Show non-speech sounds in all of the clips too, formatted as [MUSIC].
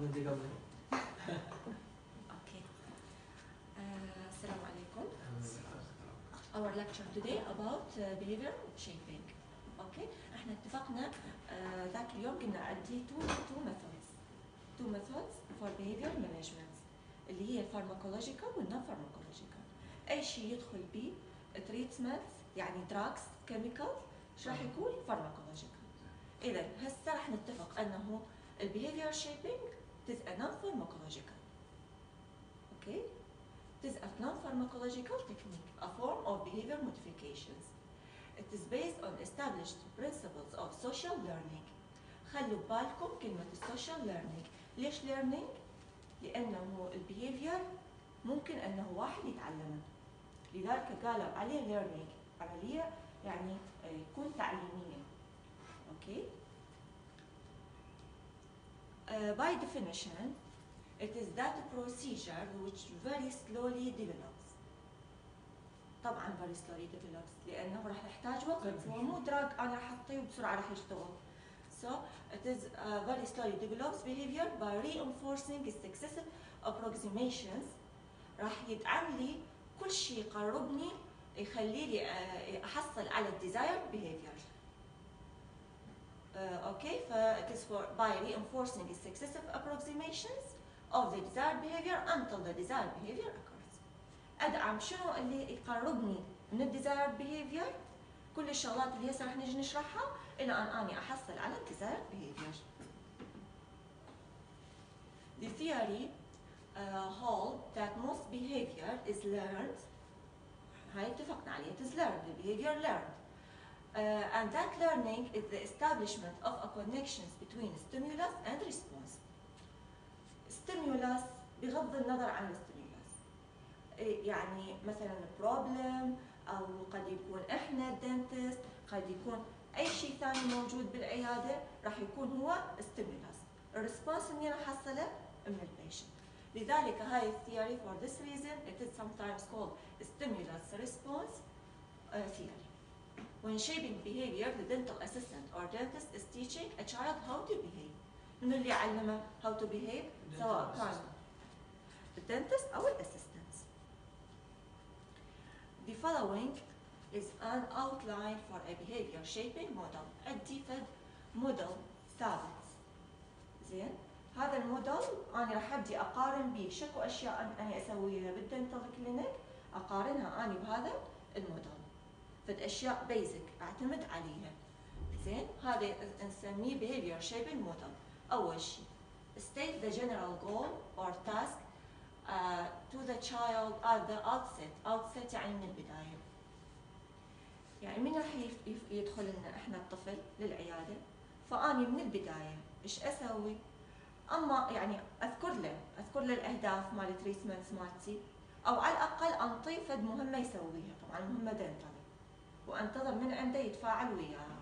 بدي قبل Okay. Uh, Assalamu alaikum. Our lecture today about uh, behavior shaping. Okay. إحنا اتفقنا uh, ذاك اليوم كنا عندي two two methods. Two methods for behavior management اللي هي ال pharmacological وال non pharmacological. اي شيء يدخل به treatments يعني drugs chemicals إيش راح يكون pharmacological. اذا هسه راح نتفق أنه البيهيفير شيبينج is a non-pharmacological. Okay? It is a non-pharmacological technique, a form of behavior modifications. It is based on established principles of social learning. خلوا بالكم كلمة social learning. ليش learning؟ لأنه البيهيفير ممكن أنه واحد يتعلمه. لذلك قالوا عليه learning عملية يعني يكون تعليمية. Okay? Uh, by definition, it is that procedure which very slowly develops. طبعا very slowly develops لأنه راح يحتاج وقت هو مو دراج أنا راح اعطيه وبسرعه راح يشتغل. So it is uh, very slowly develops behavior by reinforcing successive approximations راح يدعم لي كل شيء يقربني يخلي لي uh, احصل على ال desired behavior. Uh, okay, it is for by reinforcing successive approximations of the desired behavior until the desired behavior occurs. ادعم شنو اللي يقربني من ال desired behavior كل الشغلات اللي هسه راح نجي نشرحها إلى ان اني احصل على ال desired behavior. The theory uh, hold that most behavior is learned هاي اتفقنا عليه it is learned the behavior learned uh, and that learning is the establishment of a connections between stimulus and response. Stimulus بغض النظر عن الستيمولس يعني مثلا problem أو قد يكون إحنا الدنتست قد يكون اي شيء ثاني موجود بالعياده راح يكون هو ستيمولس الريسبونس منين احصله من البيشنت لذلك هاي الثيوري for this reason it is sometimes called stimulus response uh, theory When shaping behavior, the dental assistant or dentist is teaching a child how to behave. من اللي يعلمه how to behave سواء كان الدنتست أو الأسيستنت. The following is an outline for a behavior shaping model. أدي فد موديل ثابت. زين؟ هذا الموديل أنا راح أبدي أقارن به شكو أشياء أنا أسويها بال dental clinic أقارنها أنا بهذا الموديل. فد اشياء basic أعتمد عليها. زين؟ هذا نسميه behavior shaping model. أول شيء state the general goal or task uh, to the child at the outset. Outset يعني من البداية. يعني من راح يدخل لنا إحنا الطفل للعيادة. فأني من البداية إيش أسوي؟ أما يعني أذكر له أذكر له الأهداف مال التريتمنتس مالتي. أو على الأقل أنطيه فد مهمة يسويها. طبعا مهمة دنتالي وأنتظر من عنده يتفاعل وياها.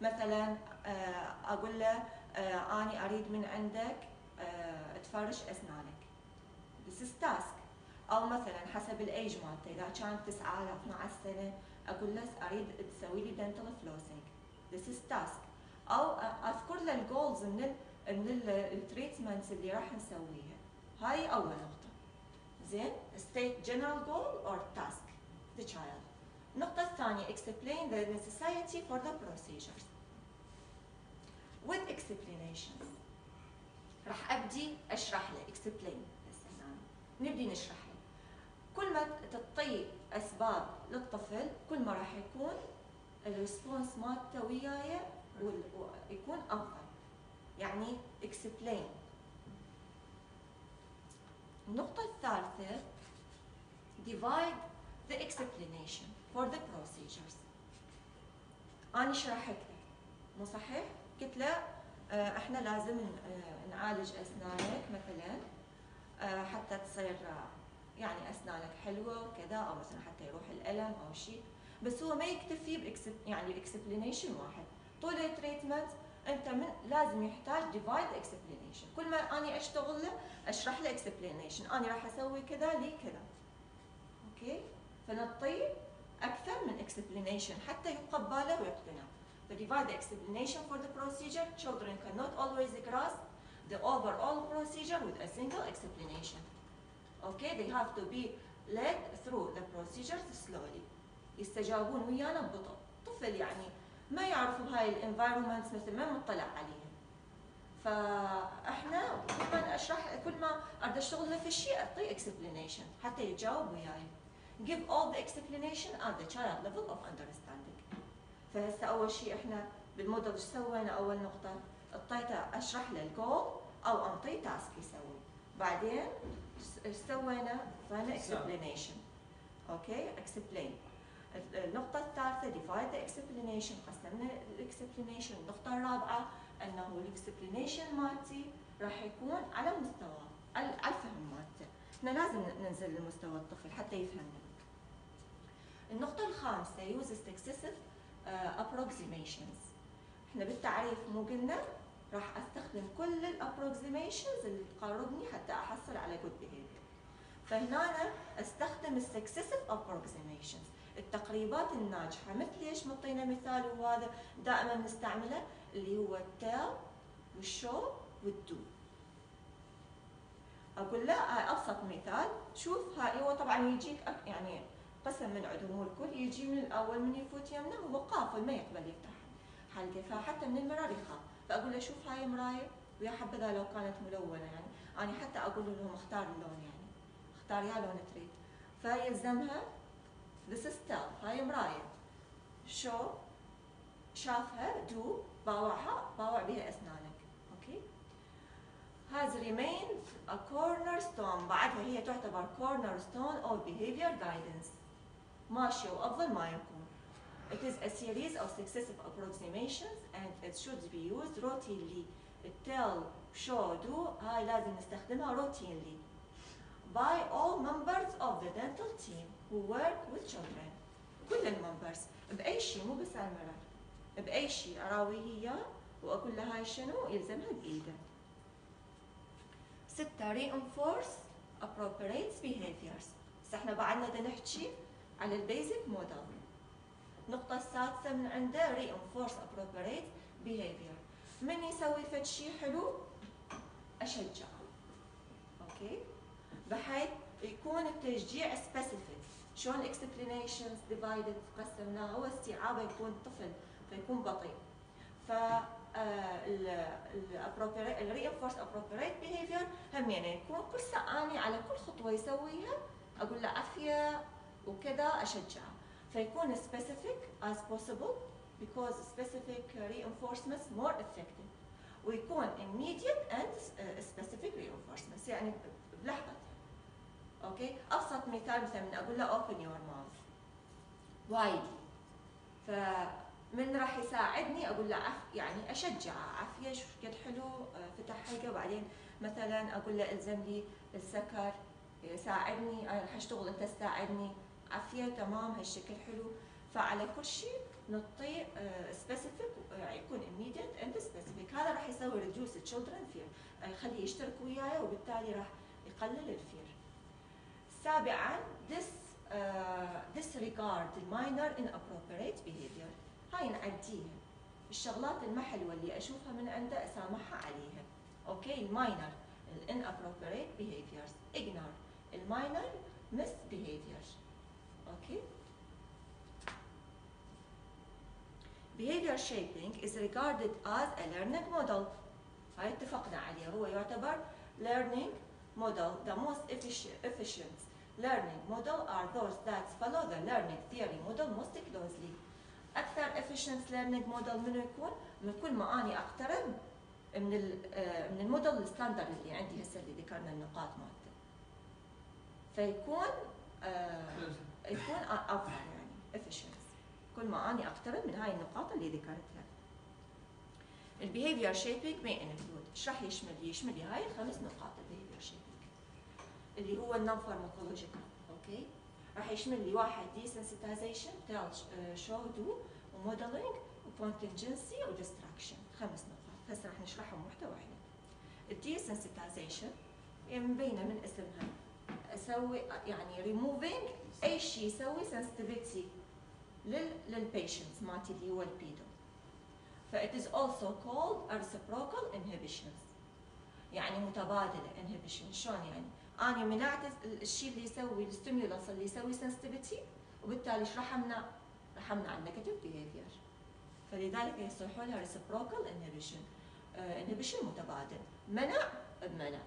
مثلا آه، أقول له آه، أني أريد من عندك آه، تفرش أسنانك. This is task. أو مثلا حسب الأيج مالته. إذا كان 9 ل 12 سنة أقول له أريد تسوي لي dental flossing. This is task. أو أذكر له ال goals من ال من ال treatments اللي راح نسويها. هاي أول نقطة. زين state general goal or task? The child. النقطة الثانية explain the necessity for the procedures. With explanations. راح أبدي أشرح له explain بس هنا. نبدي نشرح له كل ما تعطي أسباب للطفل كل ما راح يكون الريسبونس مالته وياي ويكون أفضل يعني explain. النقطة الثالثة divide the explanation. For the procedures. أنا شرحت له مو صحيح؟ قلت له آه، إحنا لازم آه، نعالج أسنانك مثلا آه، حتى تصير يعني أسنانك حلوة وكذا أو مثلا حتى يروح الألم أو شيء. بس هو ما يكتفي ب exp يعني ب explanation واحد. طول ال treatment أنت من لازم يحتاج divide explanation كل ما اني أشتغل له أشرح له explanation أنا راح أسوي كذا لي كذا. أوكي؟ فنعطيه أكثر من explanation حتى يقبله ويقتنع. The divide the explanation for the procedure, children cannot always grasp the overall procedure with a single explanation. Okay, they have to be led through the procedures slowly. يستجابون ويانا ببطء. طفل يعني ما يعرف بهاي ال environments مثل ما مطلع عليهم. فاحنا كل ما اشرح كل ما اريد اشتغل في شيء اعطيه explanation حتى يجاوب وياي. Give all the explanation at the child level of understanding. فهسه أول شيء إحنا بالموديل إيش سوينا أول نقطة؟ اعطيته أشرح له الجول أو انطيه task يسوي. بعدين إيش سوينا؟ فانا explanation. أوكي explain. النقطة الثالثة divide the explanation قسمنا ال explanation النقطة الرابعة إنه ال explanation مالتي راح يكون على مستوى على الفهم مالته إحنا لازم ننزل لمستوى الطفل حتى يفهمنا النقطة الخامسة use successive uh, approximations. إحنا بالتعريف مو قلنا راح أستخدم كل ال approximations اللي تقربني حتى أحصل على good behavior. فهنا أنا استخدم ال successive approximations. التقريبات الناجحة مثل ليش مطينا مثال وهذا دائما نستعمله اللي هو التيل والشو والدو أقول له أبسط مثال شوف هاي هو طبعا يجيك يعني قسم من عندهم الكل يجي من الأول من يفوت يمنا هو قافل ما يقبل يفتح. حلقه فحتى من المرار يخاف فأقول له شوف هاي مرايه ويا حبذا لو كانت ملونة يعني. أنا حتى أقول لهم اختار اللون يعني. اختار يا لون تريد. فيلزمها is tell هاي مراية show شافها do باوعها باوع بها أسنانك. أوكي؟ has remained a cornerstone. بعدها هي تعتبر cornerstone of behavior guidance. ماشية وأفضل ما يكون It is a series of successive approximations and it should be used routinely tell show do هاي لازم نستخدمها routinely by all members of the dental team who work with children كل ال members بأي شيء مو بس ال mirror بأي شيء أراويه إياه وأقول له هاي شنو يلزمها بإيده ستة reinforce appropriate behaviors بس إحنا بعدنا بدنا نحكي على ال basic model. النقطة السادسة من عنده reinforce appropriate behavior. من يسوي فد شيء حلو؟ أشجعه أوكي؟ بحيث يكون التشجيع specific شلون ال explanations divided قسمناها هو استيعابه يكون طفل فيكون بطيء. ف ال reinforce appropriate behavior همينه يكون كل ساعة على كل خطوة يسويها أقول له عافية وكذا أشجعه. فيكون specific as possible because specific reinforcements more effective. ويكون immediate and specific reinforcements. يعني بلحظة. أوكي أبسط مثال مثلا من أقول له open your mouth. وايد فمن راح يساعدني أقول له عف يعني اشجعه عافية شو قد حلو؟ آه، فتح حلقة. وبعدين مثلا أقول له إلزم لي السكر. ساعدني أنا راح أشتغل أنت تساعدني. عافية تمام هالشكل حلو. فعلى كل شيء نعطيه specific آه، يكون immediate and specific. هذا راح يسوي reduce children fear. يخليه يشترك وياي وبالتالي راح يقلل ال fear سابعا this uh, disregard minor inappropriate behavior. هاي نعديها. الشغلات المو حلوة اللي أشوفها من عنده أسامحها عليها. أوكي ال minor inappropriate behaviors. Ignore. ال minor misbehaviors. أوكي behavior shaping is regarded as a learning model هاي اتفقنا عليه هو يعتبر learning model the most efficient learning model are those that follow the learning theory model most closely. أكثر efficient learning model منو يكون؟ من كل ما أني أقترب من آه، من الموديل الستاندرد اللي عندي هسه اللي ذكرنا النقاط مالته. فيكون آه يكون أفضل يعني efficient. كل ما أني أقترب من هاي النقاط اللي ذكرتها. ال behavior shaping ما include، إيش راح يشمل؟ يشمل هاي الخمس نقاط ال behavior shaping. اللي هو ال non-pharmacological أوكي راح يشمل لي واحد desensitization tell show do و modeling و contingency و distraction خمس نقاط هسه راح نشرحهم واحدة واحدة ال desensitization مبينه من اسمها أسوي يعني ريموفينج أي شيء يسوي sensitivity لل لل patients مالتي اللي هو ال pedo. ف it is also called a reciprocal يعني متبادلة inhibition شلون يعني؟ أنا منعت الشيء اللي يسوي ال stimulus اللي يسوي sensitivity وبالتالي إيش راح أمنع؟ راح أمنع ال negative behavior فلذلك يصيحوا لها inhibition. انهبيشن uh, متبادل. منع؟ بمنع.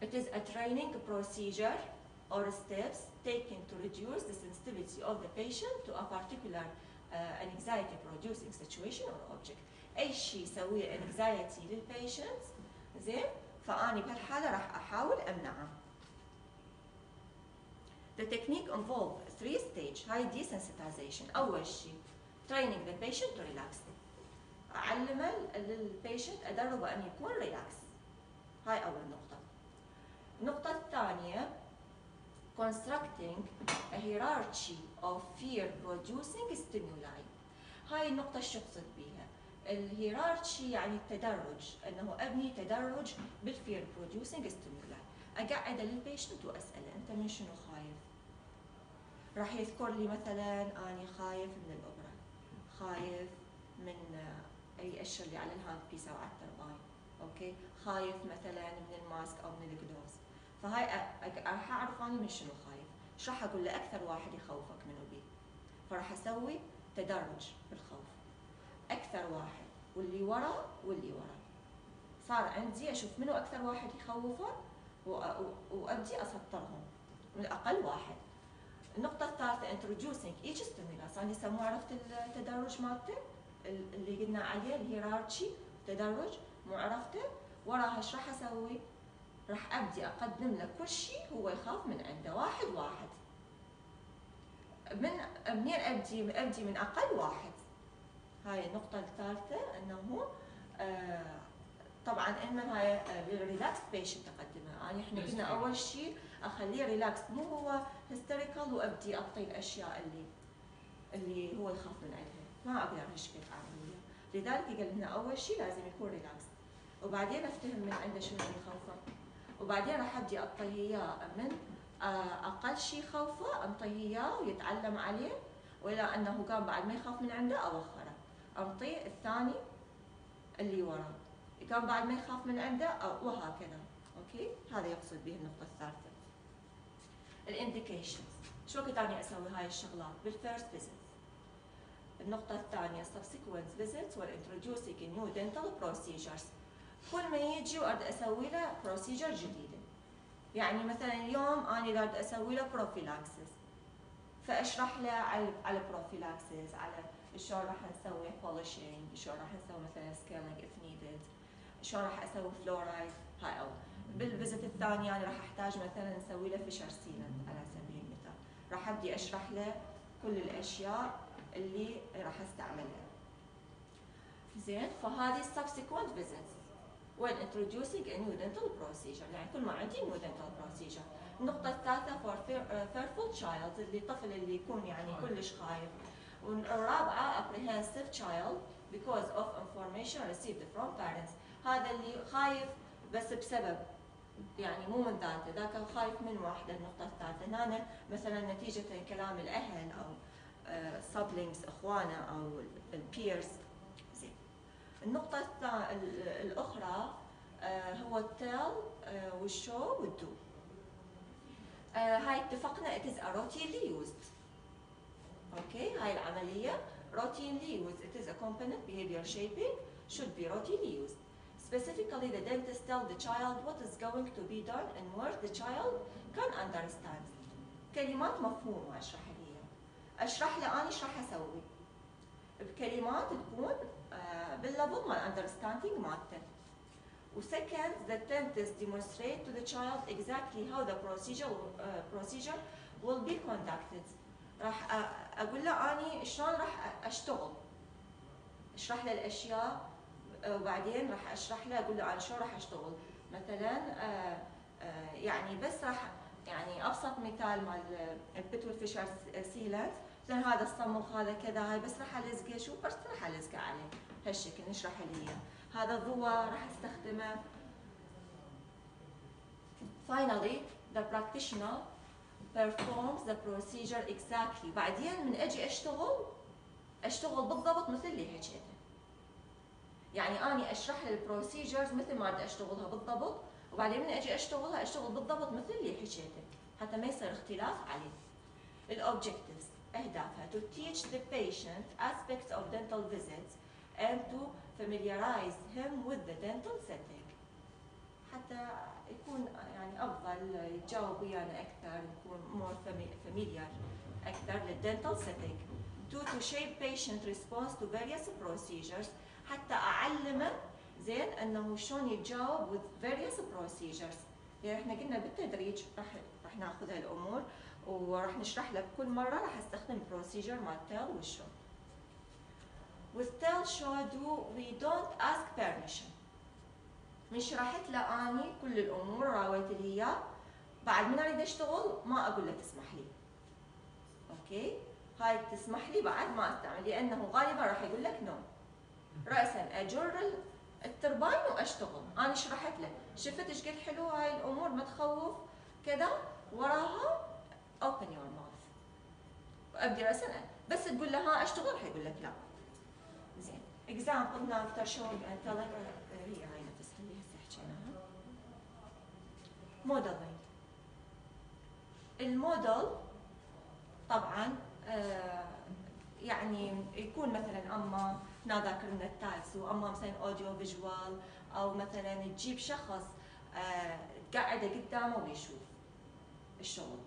It is a training procedure or steps taken to reduce the sensitivity of the patient to a particular uh, anxiety producing situation or object. اي شيء يسوي anxiety للبيشنت زين فاني بهالحاله راح احاول امنعه. The technique involve three stage high desensitization اول شيء training the patient to relax اعلم البيشنت ادربه ان يكون ريلاكس هاي اول نقطه النقطه الثانية constructing a hierarchy of fear producing stimuli. هاي النقطة شو اقصد بيها؟ الهيرارشي يعني التدرج إنه أبني تدرج بال fear producing stimuli أقعد لل patient واساله أنت من شنو خايف؟ راح يذكر لي مثلا أني خايف من الأبرة خايف من أي أشياء اللي على ال handpiece أو على الترباين أوكي؟ خايف مثلا من ال mask أو من ال gloves. فهاي راح اعرف اني من شنو خايف. إيش راح أقول له أكثر واحد يخوفك منو بيه فراح أسوي تدرج بالخوف. أكثر واحد واللي ورا واللي ورا. صار عندي أشوف منو أكثر واحد يخوفه وأبدي أسطرهم. من أقل واحد. النقطة الثالثة introducing each stimulus. يعني يسموه عرفت التدرج مالته؟ اللي قلنا عليه الهيرارشي تدرج مو عرفته؟ وراها إيش راح أسوي؟ راح أبدي أقدم له كل شيء هو يخاف من عنده واحد واحد. من منين أبدي؟ أبدي من أقل واحد. هاي النقطة الثالثة إنه آه طبعا اما هاي ال relax patient اقدمها يعني إحنا قلنا أول شيء أخليه relax مو هو hysterical وأبدي اعطيه الأشياء اللي اللي هو يخاف من عندها. ما أقدر اشتغل عليه لذلك قال لنا أول شيء لازم يكون relax وبعدين أفتهم من عنده شنو اللي يخوفه. وبعدين راح ابدي اعطيه اياه من آه، أقل شيء خوفه انطيه اياه ويتعلم عليه وإلى أنه قام بعد ما يخاف من عنده أوخره. انطيه الثاني اللي وراه. كان بعد ما يخاف من عنده وهكذا. أوكي؟ هذا يقصد به النقطة الثالثة. ال indications. شو وقت اني أسوي هاي الشغلات؟ بال first visit النقطة الثانية subsequent visits وال introducing new dental procedures. كل ما يجي وأرد أسوي له procedure جديدة. يعني مثلا اليوم أنا قاعد أسوي له prophylaxis فأشرح له على على prophylaxis على شلون راح نسوي polishing شلون راح نسوي مثلا scaling if needed شلون راح أسوي فلورايد هاي أو. بال visit الثانية أنا راح أحتاج مثلا نسوي له fissure sealant على سبيل المثال. راح أبدي أشرح له كل الأشياء اللي راح أستعملها. زين فهذه subsequent visits. When introducing a new dental procedure يعني كل ما عندي new dental procedure. النقطة الثالثة for fearful child اللي طفل اللي يكون يعني كلش خايف. والرابعة apprehensive child because of information received from parents. هذا اللي خايف بس بسبب يعني مو من ذاته. ذاك خايف من واحدة. النقطة الثالثة هنا مثلا نتيجة كلام الأهل أو سبلينجز إخوانه أو البيرز زين النقطة الأخرى آه، هو التيل آه، والشو والدو آه، هاي اتفقنا it is a routinely used أوكي هاي العملية routinely used it is a component behavior shaping should be routinely used specifically the dentist tell the child what is going to be done and where the child can understand كلمات مفهومة اشرح اشرح له أنا إيش راح أسوي بكلمات تكون آه، بال level مال understanding مالته و second the dentist demonstrate to the child exactly how the procedure uh, procedure will be conducted. راح أقول له أني شلون راح أشتغل؟ أشرح له الأشياء وبعدين راح أشرح له أقول له أنا شلون راح أشتغل؟ مثلا آه، آه، يعني بس راح يعني أبسط مثال مال البيت والفيشر سيلنت مثلا هذا الصمغ هذا كذا هاي بس راح ألزقه. شو؟ بس راح ألزقه عليه. هالشكل نشرح لي هذا الضوء راح أستخدمه. Finally the practitioner performs the procedure exactly. بعدين من أجي أشتغل أشتغل بالضبط مثل اللي حكيته. يعني أني أشرح له ال procedures مثل ما بدي أشتغلها بالضبط وبعدين من أجي أشتغلها أشتغل بالضبط مثل اللي حكيته. حتى ما يصير اختلاف عليه. ال objectives اهدافها to teach the patient aspects of dental visits and to familiarize him with the dental setting حتى يكون يعني افضل يتجاوب ويانا أكثر يكون more familiar أكثر لل dental setting to to shape patient response to various procedures حتى اعلمه زين انه شلون يتجاوب with various procedures يعني إحنا قلنا بالتدريج راح راح ناخذ هالامور وراح نشرح لك كل مرة راح أستخدم procedure مال tell وال show with tell show do we don't ask permission. شرحت له أني كل الأمور راويت لي اياه بعد من اريد اشتغل ما أقول له تسمح لي. أوكي؟ هاي تسمح لي بعد ما أستعمل لأنه غالبا راح يقول لك no راسا اجر الترباين واشتغل أنا شرحت له شفت إيش قد حلو هاي الأمور ما تخوف كذا. وراها open your mouth. ابدي راسا بس تقول له ها أشتغل؟ حيقول لك لا. زين. Example now after showing and telling هي هاي نفسها اللي هسه حكيناها modeling الموديل طبعا آه يعني يكون مثلا أما هنا ذاكر لنا ال types وأما مثلا audio visual أو مثلا تجيب شخص آه تقعده قدامه ويشوف الشغل.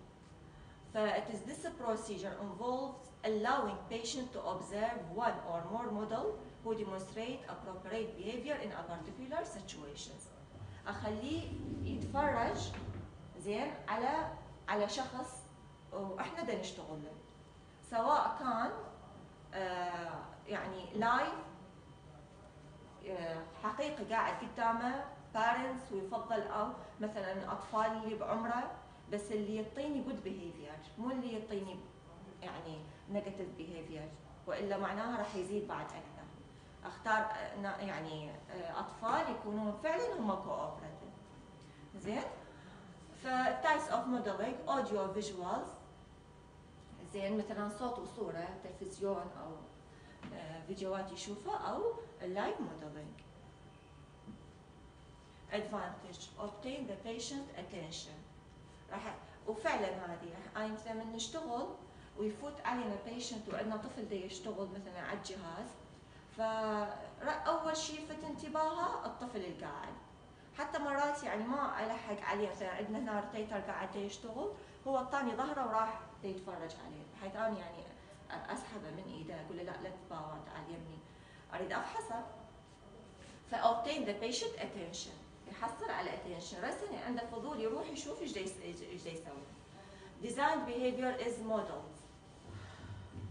It is this procedure involves allowing patient to observe one or more model who demonstrate appropriate behavior in a particular situations اخليه يتفرج زين على على شخص وإحنا بدنا نشتغل له سواء كان آه يعني live آه حقيقي قاعد قدامه parents ويفضل أو مثلا اطفال اللي بعمره بس اللي يعطيني good behavior مو اللي يعطيني يعني negative behavior وإلا معناها راح يزيد بعد أكثر. أختار يعني آه، أطفال يكونون فعلا هم cooperative زين؟ ف types of modeling audio visuals زين مثلا صوت وصورة تلفزيون أو آه، فيديوهات يشوفها أو ال live modeling advantage obtain the patient attention. راح وفعلا هذه راح مثلا نشتغل ويفوت علينا patient وعندنا طفل دا يشتغل مثلا على الجهاز فاول شيء يلفت انتباهه الطفل القاعد حتى مرات يعني ما ألحق عليه مثلا عندنا هنا rotator قاعد يشتغل هو اعطاني ظهره وراح يتفرج عليه بحيث أنا يعني أسحبه من إيده أقول له لا لا تتباوع تعال يمي أريد أفحصه. ف obtain the patient attention يحصل على attention رسمي عنده فضول يروح يشوف إيش إيش يسوي. Desired behavior is modeled.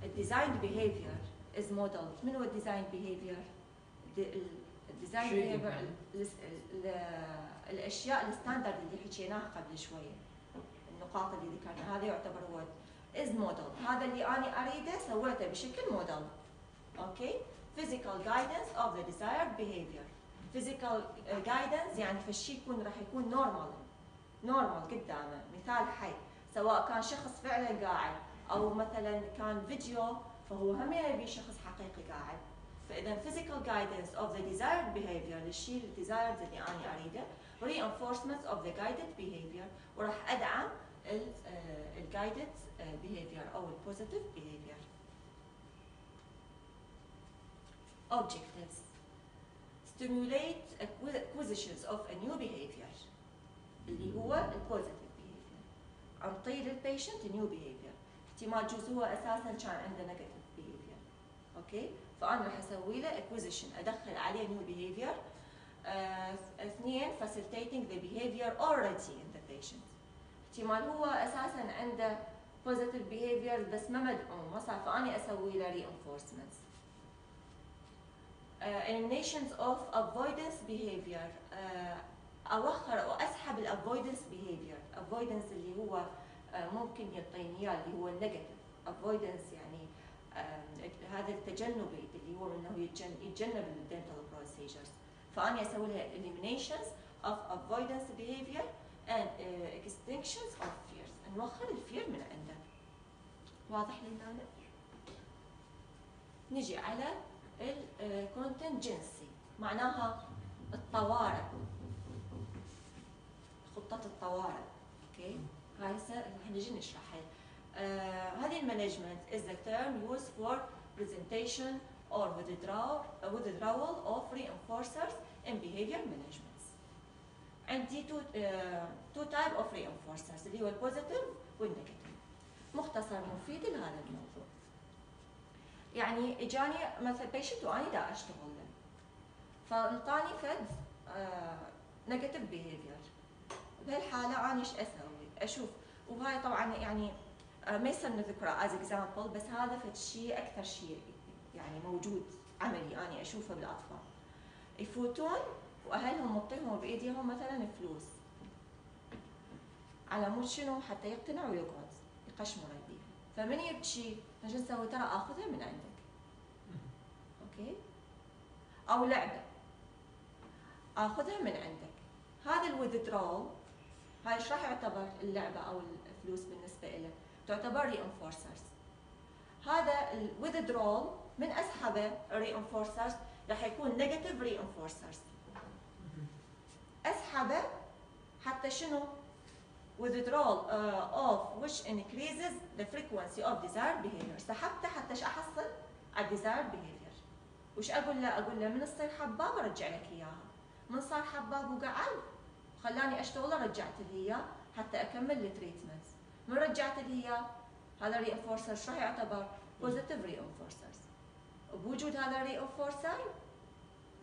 ال desired behavior is modeled. من هو ال desired behavior ال desired behavior الأشياء ال standard اللي حكيناها قبل شوية النقاط اللي ذكرنا هذا يعتبر هو as model هذا اللي أنا أريده سويته بشكل موديل أوكي physical guidance of the desired behavior. Physical guidance يعني فالشيء يكون راح يكون normal normal قدامه. مثال حي. سواء كان شخص فعلا قاعد أو مثلا كان فيديو فهو هم يبي شخص حقيقي قاعد. فاذا physical guidance of the desired behavior للشيء ال desired اللي أنا أريده. reinforcement of the guided behavior. وراح أدعم ال guided behavior أو ال positive behavior. Objectives. Stimulate acquisitions of a new behavior اللي هو ال positive behavior انطي لل patient new behavior احتمال جزء هو أساسا كان عنده negative behavior أوكي فانا راح أسوي له acquisition ادخل عليه new behavior uh, اثنين facilitating the behavior already in the patient احتمال هو أساسا عنده positive behavior بس ما مدعوم صار فاني أسوي له reinforcements uh, eliminations of avoidance behavior. اوخر أو أسحب ال avoidance behavior. Avoidance اللي هو uh, ممكن يعطيني إياه اللي هو ال negative. Avoidance يعني هذا التجنبي اللي هو إنه يتجنب ال dental procedures. فاني أسوي لها eliminations of avoidance behavior and uh, extinctions of fears. نوخر ال fear من عنده واضح لنا نجي على ال contingency معناها الطوارئ. خطة الطوارئ. أوكي؟ هاي هسه رح نجي نشرحها. آه هذه ال management is the term used for presentation or withdrawal withdrawal of reinforcers in behavior management. عندي two two type of reinforcers اللي هو ال positive وال negative مختصر مفيد لهذا الموضوع. يعني إجاني مثلا patient وأني دا أشتغل. له فأنطاني فد negative uh, behavior بهالحالة أني إيش أسوي؟ أشوف. وهاي طبعا يعني uh, ما يصير نذكره as example بس هذا فد شيء أكثر شيء يعني موجود عملي أني أشوفه بالأطفال. يفوتون وأهلهم مطيهم بإيديهم مثلا فلوس. على مود شنو؟ حتى يقتنع ويقعد يقشمر بيها فمن يبكي شو نسوي ترى آخذها من عندك. أوكي؟ أو لعبة. آخذها من عندك. هذا ال withdrawal هاي إيش راح يعتبر اللعبة أو الفلوس بالنسبة له تعتبر reinforcers هذا ال withdrawal من اسحبه reinforcers راح يكون negative reinforcers اسحبه حتى شنو؟ Withdrawal uh, of which increases the frequency of desired behavior. سحبته حتى أحصل على desired behavior. وش أقول له؟ أقول له من تصير حباب ارجع لك إياها. من صار حباب وقعد خلاني اشتغله رجعت له اياه حتى أكمل ال treatment من رجعت له اياه هذا reinforcer إيش راح يعتبر؟ positive reinforcers بوجود هذا reinforcer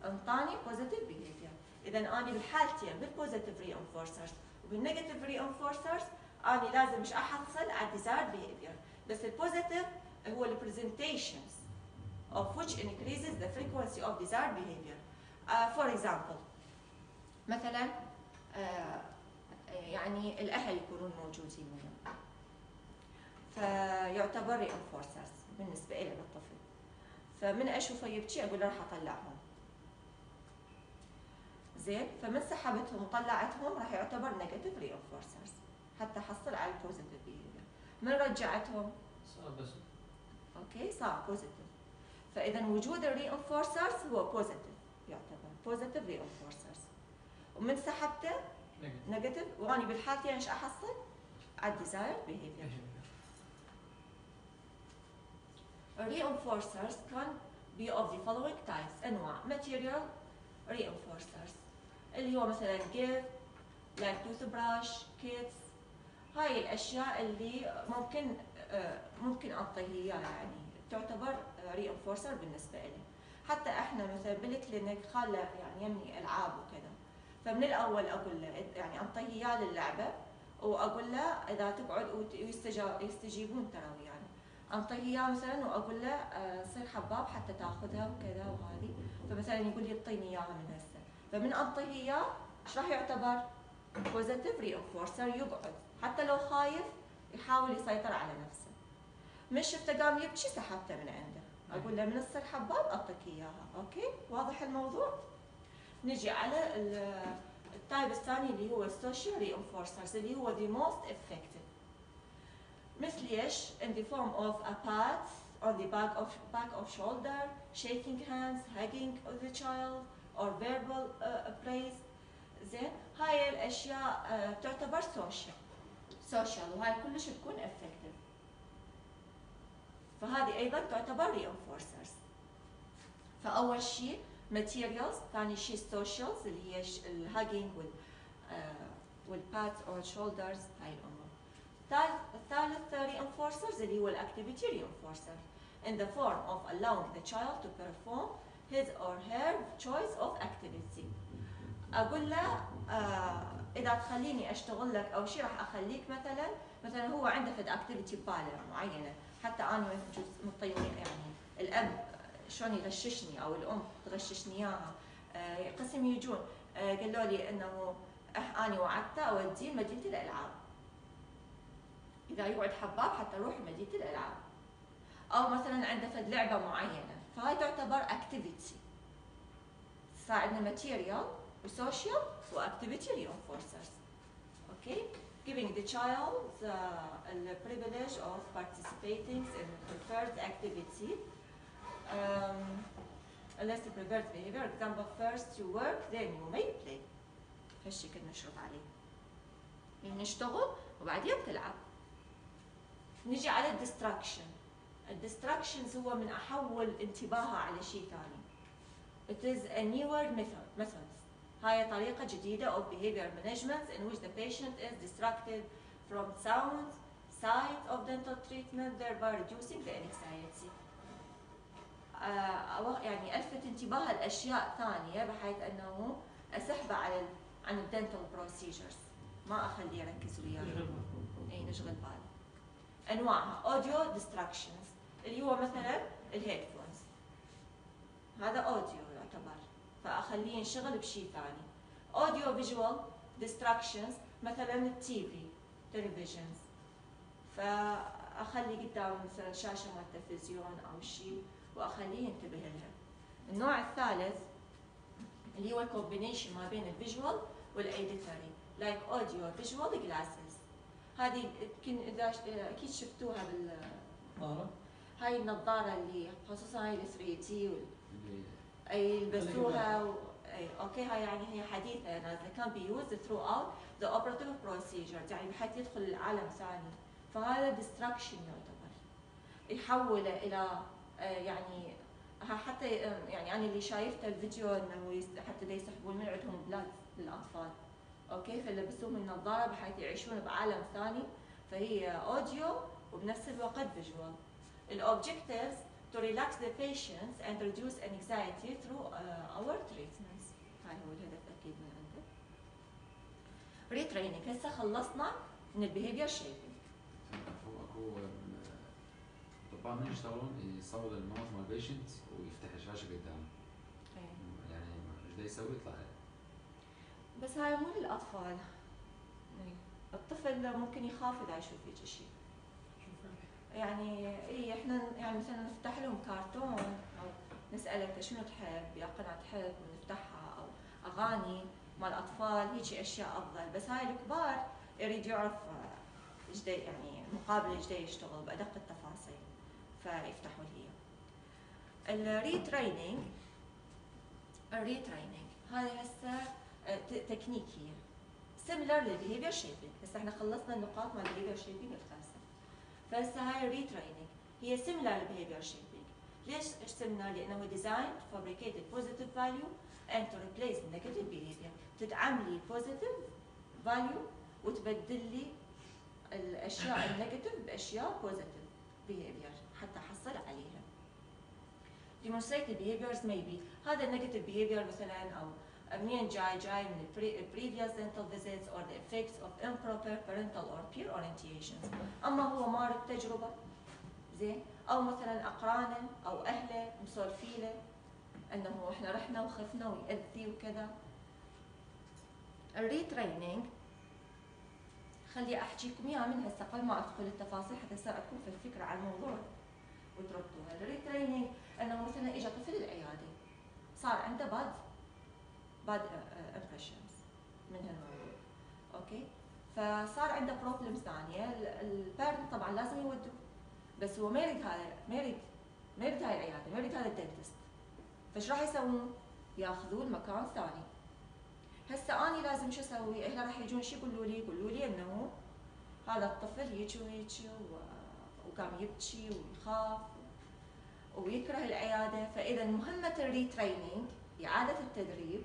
أنطاني positive behavior اذا أنا بحالتين بال positive reinforcers وبال negative reinforcers أنا لازم مش أحصل على ال desired behavior بس ال positive هو ال presentations of which increases the frequency of desired behavior. Uh, for example مثلا uh, يعني الأهل يكونون موجودين هنا فيعتبر reinforcers بالنسبة لي للطفل فمن أشوفه يبكي أقول له راح أطلعهم. زين فمن سحبتهم وطلعتهم راح يعتبر negative reinforcers حتى احصل على ال positive behavior من رجعتهم؟ صار بس أوكي صار positive فاذا وجود ال reinforcers هو positive يعتبر positive reinforcers ومن سحبته؟ negative وأني بالحالتين إيش أحصل؟ على ال desired behavior reinforcers can be of the following types. أنواع. Material reinforcers. اللي هو مثلا gift toothbrush kits هاي الأشياء اللي ممكن آه، ممكن أعطيه إياها يعني. تعتبر reinforcer بالنسبة لي حتى إحنا مثلا بال clinic خالة يعني يمني ألعاب وكذا. فمن الأول أقول له يعني انطيه اياه للعبة وأقول له إذا تقعد ويستجيبون ترى يعني. انطيه اياه مثلا وأقول له آه، صير حباب حتى تأخذها وكذا وهذه. فمثلا يقول لي اعطيني إياها من هسه. فمن انطيه اياه إيش راح يعتبر؟ positive reinforcer يقعد حتى لو خايف يحاول يسيطر على نفسه. من شفته قام يبكي سحبته من عنده. أقول له من تصير حباب أعطيك إياها. أوكي؟ واضح الموضوع؟ نجي على ال type الثاني اللي هو ال social reinforcers اللي هو the most effective. مثل إيش؟ in the form of a pat on the back of back of shoulder shaking hands hugging the child. Or verbal uh, praise زين هاي الاشياء uh, تعتبر social social وهاي كلش تكون effective فهذه أيضا تعتبر reinforcers. فأول شيء materials ثاني شيء socials اللي هي الهاجينج وال وال pat or shoulders هاي الأمور. ثالث reinforcers اللي هو ال activity reinforcer. In the form of allowing the child to perform his or her choice of activity. أقول له آه إذا تخليني أشتغل لك أو شيء راح أخليك مثلا مثلا هو عنده فد activity بباله معينة. حتى أنا مطيني يعني. الأب شلون يغششني أو الأم تغششني إياها؟ آه قسم يجون. آه قالوا لي إنه اني وعدته اوديه مدينة الألعاب. إذا يقعد حباب حتى أروح مدينة الألعاب. أو مثلا عنده فد لعبة معينة. فهاي تعتبر activity صار عندنا material و social و activity reinforcers أوكي giving the child the, the privilege of participating in preferred activity um, unless to prevent behavior example first you work then you may play هالشكل نشرط عليه يعني نشتغل وبعدين تلعب نجي على ال distraction ال distractions هو من أحول انتباهه على شيء ثاني. It is a newer method methods. هاي طريقة جديدة of behavior management in which the patient is distracted from sounds, sight of dental treatment thereby reducing the anxiety. آه يعني ألفت انتباه الأشياء ثانية بحيث أنه اسحبه على عن ال dental procedures ما أخليه يركز وياي. اي نشغل باله أنواعها. audio distractions اللي هو مثلا ال headphones هذا audio يعتبر فأخليه ينشغل بشيء ثاني. audio visual distractions مثلا ال TV تلفزيونز فاخلي قدام مثلا شاشة مال التلفزيون أو شيء وأخليه ينتبه لها. النوع الثالث اللي هو ال combination ما بين ال visual وال auditory like audio visual glasses هذه يمكن إذا أكيد شفتوها بال هاي النظارة اللي خصوصا هاي ال 3D أي يلبسوها و... أوكي هاي يعني هي حديثة. نازله كان بيوز ثرو اوت ذا اوبراتيف بروسيجر يعني بحيث يدخل العالم ثاني. فهذا ديستراكشن يعتبر. يحوله إلى يعني حتى يعني أنا اللي شايفته الفيديو إنه حتى يسحبون من عندهم بلاد للاطفال أوكي فلبسوهم النظارة بحيث يعيشون بعالم ثاني. فهي اوديو وبنفس الوقت فيجوال ال objectives to relax the patients and reduce anxiety through uh, our treatments. هاي هو الهدف أكيد من عنده retraining هسه خلصنا من ال behavior shaping اكو اكو طبعا من يشتغلون يصور ال mouth مال ال patient ويفتح الشاشه قدامه إيه. يعني إيش دا يسوي يطلع بس هاي مو للأطفال. إيه. الطفل ممكن يخاف إذا يشوف هيك شيء يعني اي إحنا يعني مثلا نفتح لهم كرتون أو نساله شنو تحب يا قناة تحب ونفتحها أو أغاني مال أطفال هيك أشياء أفضل. بس هاي الكبار يريد يعرف إيش يعني مقابل إيش يشتغل بأدق التفاصيل فيفتحوا هي ال retraining ال retraining هذه هسه technique similar لل behavior shaping هسه إحنا خلصنا النقاط مال ال behavior shaping الخمسه فهسه هاي retraining هي similar لل behavior shaping ليش similar؟ لأنه designed fabricated positive value and to replace negative behavior. تدعم لي positive value وتبدل لي الأشياء [COUGHS] ال negative بأشياء positive behavior حتى احصل عليها. Demonstrated behaviors maybe. هذا ال negative behavior مثلا أو منين جاي جاي من previous dental visits or the effects of improper parental or peer orientations. أما هو مار بتجربه زين؟ أو مثلا اقرانه أو أهله مسولفيله إنه إحنا رحنا وخفنا ويأذي وكذا. ال retraining خلي أحكيكم إياها من هسه قبل ما أدخل التفاصيل حتى يصير عندكم في الفكرة عن الموضوع وتردوها. ال retraining إنه مثلا اجى طفل العيادة صار عنده bad bad impressions من هالموضوع أوكي فصار عنده problems ثانية ال parent طبعا لازم يودوه بس هو ما يريد هذا ما يريد ما يريد هاي العيادة ما يريد هذا ال dentist فايش راح يسوون؟ ياخذوه لمكان ثاني هسه أني لازم شو أسوي؟ اهله راح يجون شو يقولوا لي؟ يقولوا لي إنه هذا الطفل هيك وهيك وقام يبكي ويخاف ويكره العيادة فإذا مهمة ال retraining إعادة التدريب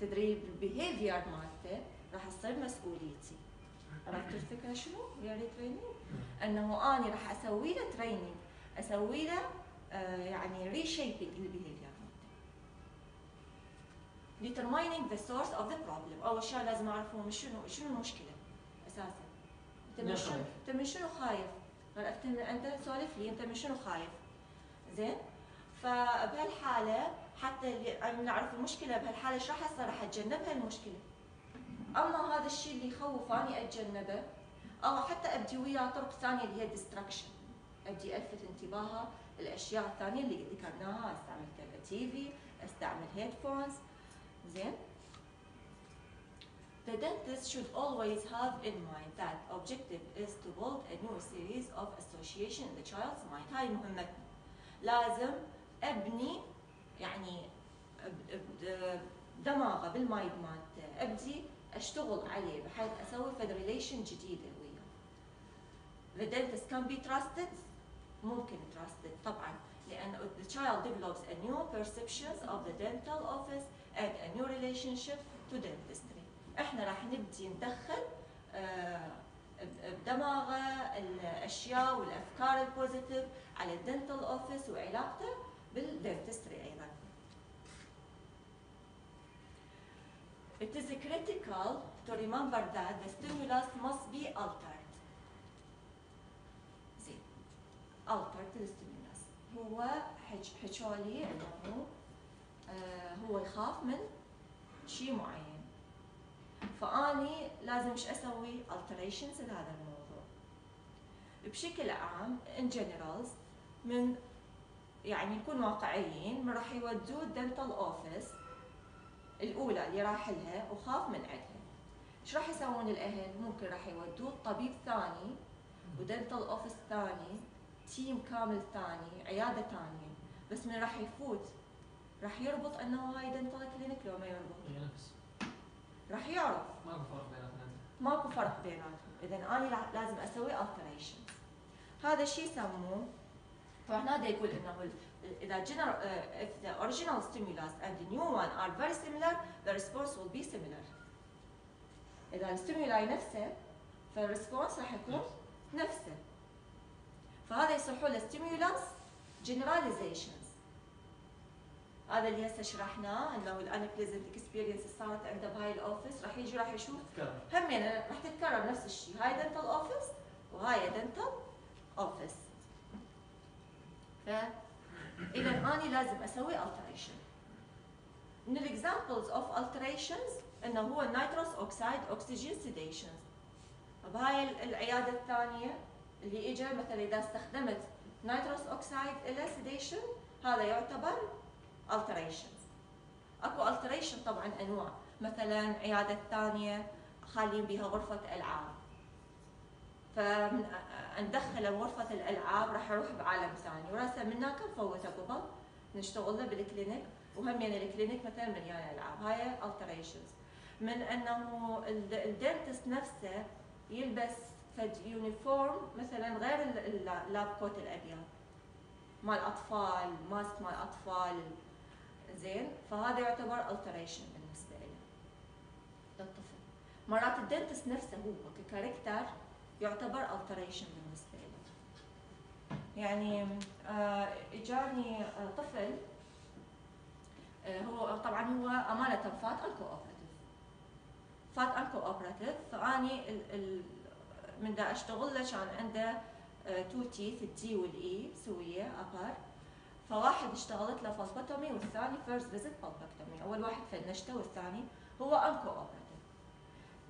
تدريب ال behavior مالته راح تصير مسؤوليتي عرفت الفكرة شنو؟ يا retraining؟ أنه أني راح أسوي له training أسوي له آه يعني reshaping لل behavior determining the source of the problem أول شيء لازم اعرف هو شنو شنو المشكلة أساسا أنت من شنو أنت من شنو خايف؟ عرفت أنت سولف لي أنت من شنو خايف؟ زين؟ فبهالحالة حتى نعرف المشكلة بهالحالة إيش راح اصير؟ راح اتجنب هالمشكله. أما هذا الشيء اللي يخوف اني أتجنبه أو حتى أبدي وياه طرق ثانية اللي هي ال distraction. أبدي ألفت انتباهه الاشياء الثانية اللي ذكرناها أستعمل TV، أستعمل headphones، زين The dentist should always have in mind that objective is to build a new series of association in the child's mind. هاي مهمتنا. لازم أبني يعني دماغه بال mind مالته أبدي أشتغل عليه بحيث أسوي فد relation جديده وياه. The dentist can be trusted ممكن trusted طبعا لأن the child develops a new perceptions of the dental office and a new relationship to dentistry. إحنا راح نبدي ندخل آه، بدماغه الأشياء والأفكار ال positive على ال dental office وعلاقته بال dentistry أيضا. It is critical to remember that the stimulus must be altered. زين altered stimulus. هو حج حكولي انه آه هو يخاف من شيء معين. فأني لازم إيش أسوي alterations لهذا الموضوع. بشكل عام in generals من يعني نكون واقعيين من راح يودوه ال dental office الأولى اللي راح لها وخاف من عندها إيش راح يسوون الأهل؟ ممكن راح يودوه طبيب ثاني و dental office ثاني team كامل ثاني عيادة ثانية. بس من راح يفوت راح يربط إنه هاي dental clinic لو ما يربط. نفس راح يعرف. ماكو فرق بيناتنا ماكو فرق بيناتهم. اذا أنا لا- لازم أسوي alteration هذا الشيء يسموه؟ هذا يقول إنه ال- اذا general uh, if the original stimulus and the new one are very similar the response will be similar. إذا ال stimuli نفسه فال response راح يكون نفسه. فهذا يصطلحوا له stimulus generalizations. هذا اللي هسه شرحناه إنه ال unpleasant experience صارت عنده بهاي ال office راح يجي راح يشوف همين راح تتكرر نفس الشيء. هاي dental office وهاي dental office فاذا أني لازم أسوي alteration. من ال examples of alterations إنه هو ال nitrous oxide oxygen sedation بهاي ال- العيادة الثانية اللي اجى مثلا إذا استخدمت nitrous oxide إلى sedation هذا يعتبر alterations. أكو alteration طبعا أنواع. مثلا عيادة ثانية خالين بها غرفة ألعاب. فندخله بغرفه الألعاب راح يروح بعالم ثاني. وراسه من هناك نفوته قبل نشتغل له بال clinic. وهم يعني ال clinic مثلا مليان ألعاب. هاي alterations. من أنه ال- dentist نفسه يلبس فد uniform مثلا غير ال- ال- lab coat الأبيض. مال أطفال mask مال أطفال. زين؟ فهذا يعتبر alteration بالنسبة له للطفل. مرات ال dentist نفسه هو ك character يعتبر alteration بالنسبة له يعني آه، إجاني آه، طفل آه، هو طبعا هو أمانة فد uncooperative فد uncooperative فأني ال ال من دا أشتغل له كان عنده two teeth ال D وال E سوية upper فواحد اشتغلت له pulpotomy والثاني first visit pulpectomy أول واحد فنشته والثاني هو uncooperative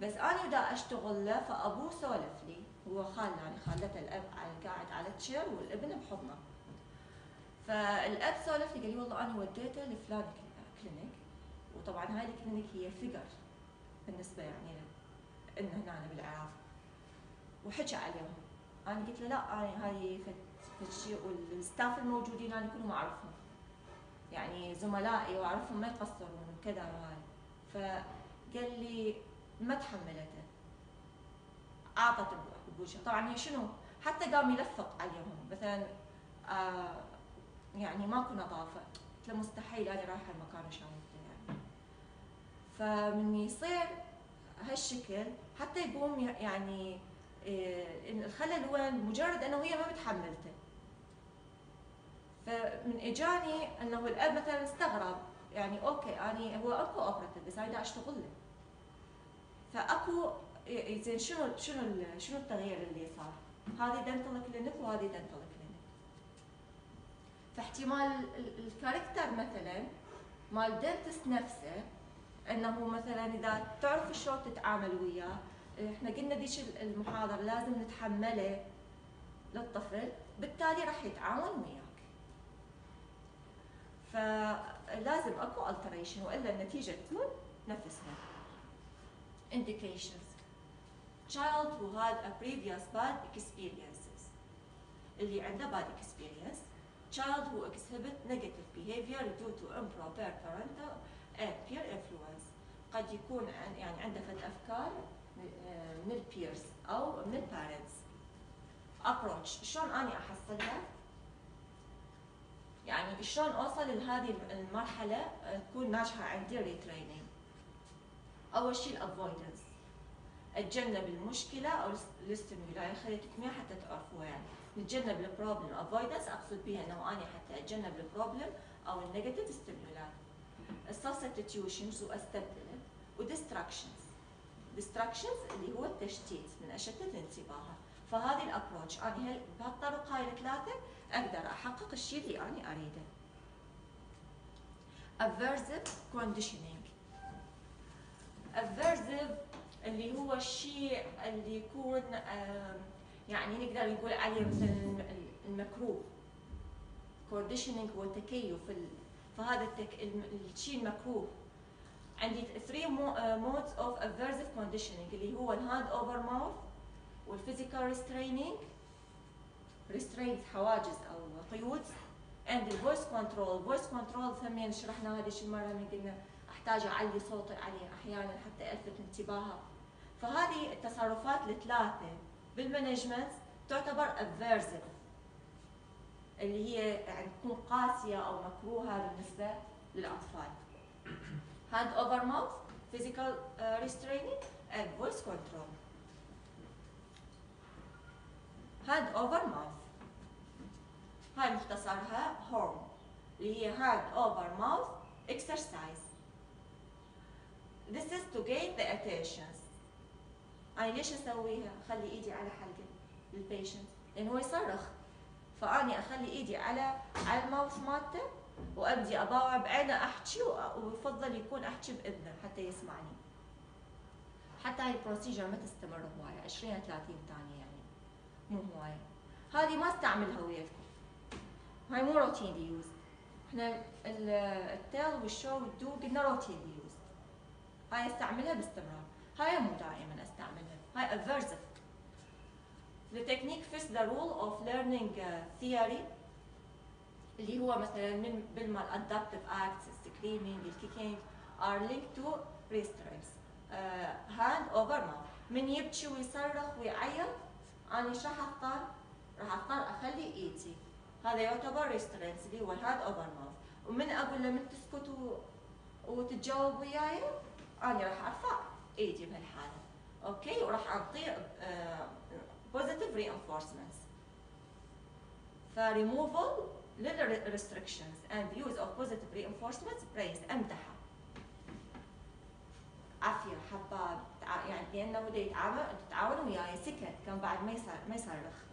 بس أنا دا أشتغل له فأبوه سولف لي. هو خال يعني خالته الأب قاعد على chair والابن بحضنه. فالأب سولف لي قال لي والله أنا وديته لفلان cl- clinic وطبعا هاي ال clinic هي figure بالنسبة يعني انه هنا بالعراق. وحكى عليهم. أنا قلت له لا أنا هاي شيء وال staff الموجودين أنا كلهم أعرفهم. يعني زملائي وأعرفهم ما يقصرون وكذا وهاي. فقال لي ما تحملته. عاطت ب- بوجهه طبعا هي شنو؟ حتى قام يلفق عليهم مثلا آه يعني ماكو نظافة. قلت له مستحيل أنا رايحة المكان وشايفته يعني. فمن يصير هالشكل حتى يقوم يعني إن الخلل وين؟ مجرد إنه هي ما متحملته فمن إجاني إنه الأب مثلا استغرب. يعني okay يعني هو uncooperative بس أنا أشتغل له. فأكو زين شنو شنو شنو التغيير اللي صار؟ هذه dental clinic وهذه dental clinic فاحتمال ال- character مثلا مال dentist نفسه إنه مثلا إذا تعرف شلون تتعامل وياه إحنا قلنا ذيك المحاضره لازم نتحمله للطفل بالتالي راح يتعاون وياك. فلازم أكو alteration وإلا النتيجة تكون نفسها. Indications child who had a previous bad experiences. اللي عنده bad experience child who exhibit negative behavior due to improper parental and peer influence. قد يكون عن- يعني عنده فد أفكار آه، من البيرز أو من البارنتس ابروتش شلون أني أحصلها؟ يعني شلون أوصل لهذه المرحلة تكون ناجحة عندي retraining أول شيء ال avoidance أتجنب المشكلة أو ال stimuli خليتكم اياها حتى تعرفوها. يعني نتجنب ال problem avoidance أقصد بها إنه أنا حتى أتجنب ال problem أو ال negative stimuli ال substitutions واستبدله و distractions distractions اللي هو التشتيت من اشتت انتباهه فهذه الابروتش أنا هل- بهالطرق هاي الثلاثة أقدر أحقق الشيء اللي أنا أريده. Aversive conditioning. Aversive اللي هو الشيء اللي يكون يعني نقدر نقول عليه مثل الم- المكروه conditioning هو التكيف ال- فهذا التك... الشيء المكروه. عندي 3 modes of aversive conditioning اللي هو ال hand over mouth وال physical restraining restraint حواجز أو قيود. and الفويس كنترول الفويس كنترول ثمين شرحنا هذه الشيء مرة من قلنا أحتاج أعلي صوتي عليه أحيانا حتى الفت انتباهه. فهذه التصرفات الثلاثه بال management تعتبر aversive اللي هي يعني تكون أو مكروهه بالنسبة للاطفال hand over mouth physical uh, restraining and voice control hand over mouth هاي مختصرها HORM اللي هي hand over mouth exercise this is to gain the attention أنا ليش أسويها؟ أخلي إيدي على حلقة البيشنت لأن هو يصرخ. فأني أخلي إيدي على على ال mouth مالته وأبدي أباوع بعينه أحكي و- ويفضل يكون أحكي بإذنه حتى يسمعني. حتى هاي ال procedure ما تستمر هواية 20 30 ثانية يعني. مو هواية هذه ما استعملها وياكم. هاي مو routine use إحنا ال- ال tell وال show وال do قلنا routine use هاي استعملها باستمرار. هاي مو دائما. هاي aversive The technique fits the rule of learning uh, theory اللي هو مثلا من بالمال acts, screaming, kicking are linked to restraints. Uh, hand over mouth. من يبكي ويصرخ ويعيط أنا راح اختار؟ راح أختار أخلي إيدي. هذا يعتبر restraints اللي هو ال hand over mouth. ومن أقول له من تسكت. وتتجاوب وياي أنا راح أرفع إيدي بهالحالة. okay وراح أعطيه positive reinforcements. فريموفل للريستريكشنز and use of positive reinforcements praise أمدحه. عافية حباب يعني لأنه بده يتعامل تتعاون وياي سكت كان بعد ما يصر ما يصرخ.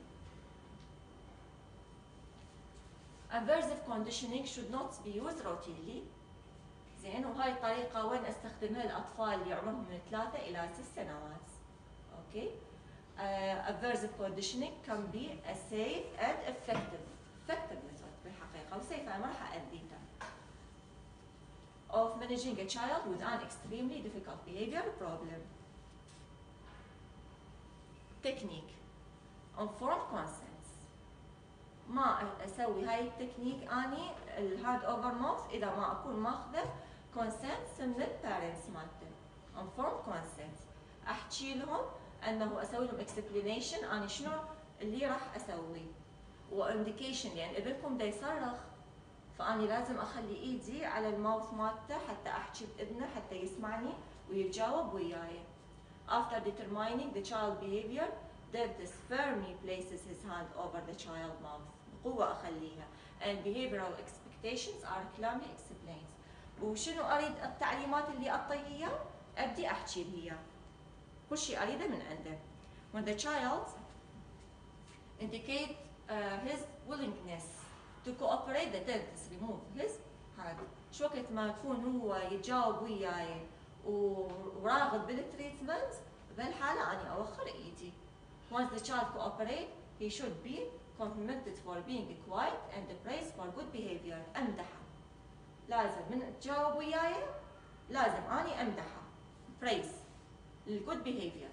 Aversive conditioning should not be used routinely. زين وهاي الطريقة وين استخدمها الأطفال اللي عمرهم من ثلاثة إلى ست سنوات. أوكي؟ uh, aversive conditioning can be a safe and effective effective method بالحقيقة وسيف أنا ما راح أذيته of managing a child with an extremely difficult behavior problem. Technique informed consent ما أسوي هاي التكنيك اني ال hand over mouth اذا ما اكون ماخذه consent من ال parents مالته informed consent. أحكي لهم أنه أسوي لهم explanation أني شنو اللي راح اسويه و indication لأن ابنكم دا يصرخ. فأني لازم أخلي إيدي على ال mouth مالته حتى أحكي باذنه حتى يسمعني ويتجاوب وياي. After determining the child behavior dentist firmly places his hand over the child mouth. بقوة أخليها. And behavioral expectations are calmly explained. وشنو أريد التعليمات اللي أعطيه إياه أبدي أحكي له كل شيء أريده من عنده when the child indicate uh, his willingness to cooperate the dentist remove his hand شو وقت ما يكون هو يتجاوب وياي وراغب بال treatment بهالحالة أنا أوخر إيدي Once the child cooperate, he should be complimented for being quiet and praised for good behavior. أمدحه. لازم من تجاوب وياي لازم أني أمدحه. praise ال good behavior.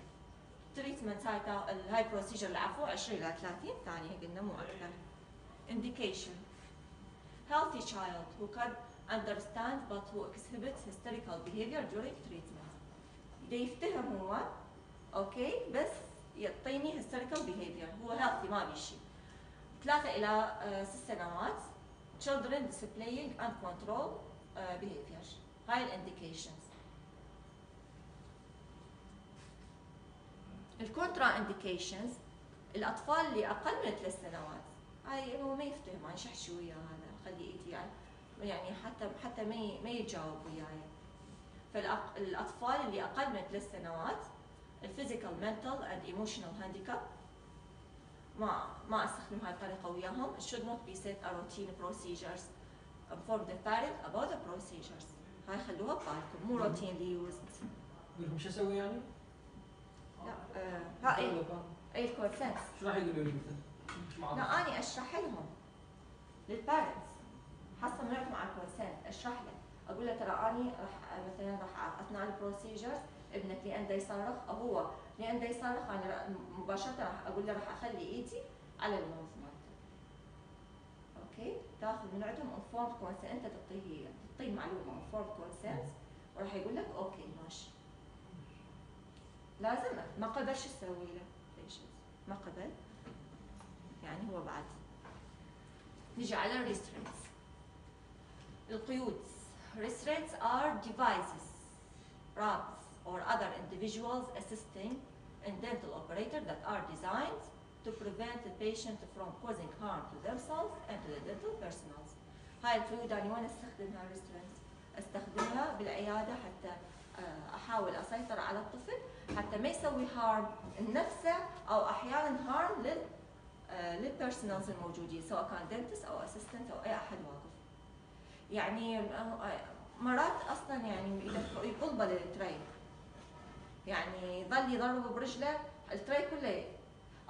treatment هاي تا- هاي procedure العفو 20 إلى 30 ثانية قلنا مو أكثر. indication healthy child who can understand but who exhibits hysterical behavior during treatment يفتهم هو أوكي بس يعطيني hysterical behavior هو healthy ما بيشي ثلاثة إلى آه، ست سنوات children displaying uncontrolled uh, behavior هاي الانديكيشنز الكونترا انديكيشنز الأطفال اللي أقل من ثلاث سنوات. هاي هو ما يفتهم عن شحشي وياه هذا خلي إيدي يعني يعني حتى حتى ما ما يتجاوب وياي. فالاطفال اللي أقل من ثلاث سنوات الفيزيكال mental and emotional handicap ما ما أستخدم هاي الطريقة وياهم. It should not be set a routine procedures. Inform the parent about the procedures. هاي خلوها ببالكم مو routinely used يقول لهم شو أسوي يعني؟ لا آه، ها اي ال consents شو راح يقولوا لي مثلا؟ لا اني أشرح لهم. لل parents حسب ما مع ال consent أشرح له أقول له ترى أني راح مثلا راح اثناء ال procedure ابنك لأن دا يصرخ هو لأن دا يصرخ أنا رأ- مباشرة راح أقول له راح أخلي إيدي على ال mouth مالته okay؟ تأخذ من عندهم informed consent أنت تعطيه تعطيه معلومة انفورد كونسنت وراح يقول لك أوكي ماشي. لازم ما قبل شو تسوي له؟ ما قبل. يعني هو بعد. نجي على restraints. القيود. restraints are devices wraps or other individuals assisting in dental operator that are designed to prevent the patient from causing harm to themselves and to the dental personals هاي القيود أنا وين استخدمها restraints أستخدمها بالعيادة حتى آه، أحاول أسيطر على الطفل حتى ما يسوي harm لنفسه أو أحيانا harm لل لل personnels الموجودين سواء كان dentist أو assistant أو أي أحد واقف. يعني آه، مرات أصلا يعني يقلبه لل tray يعني يظل يضربه برجله ال tray كله.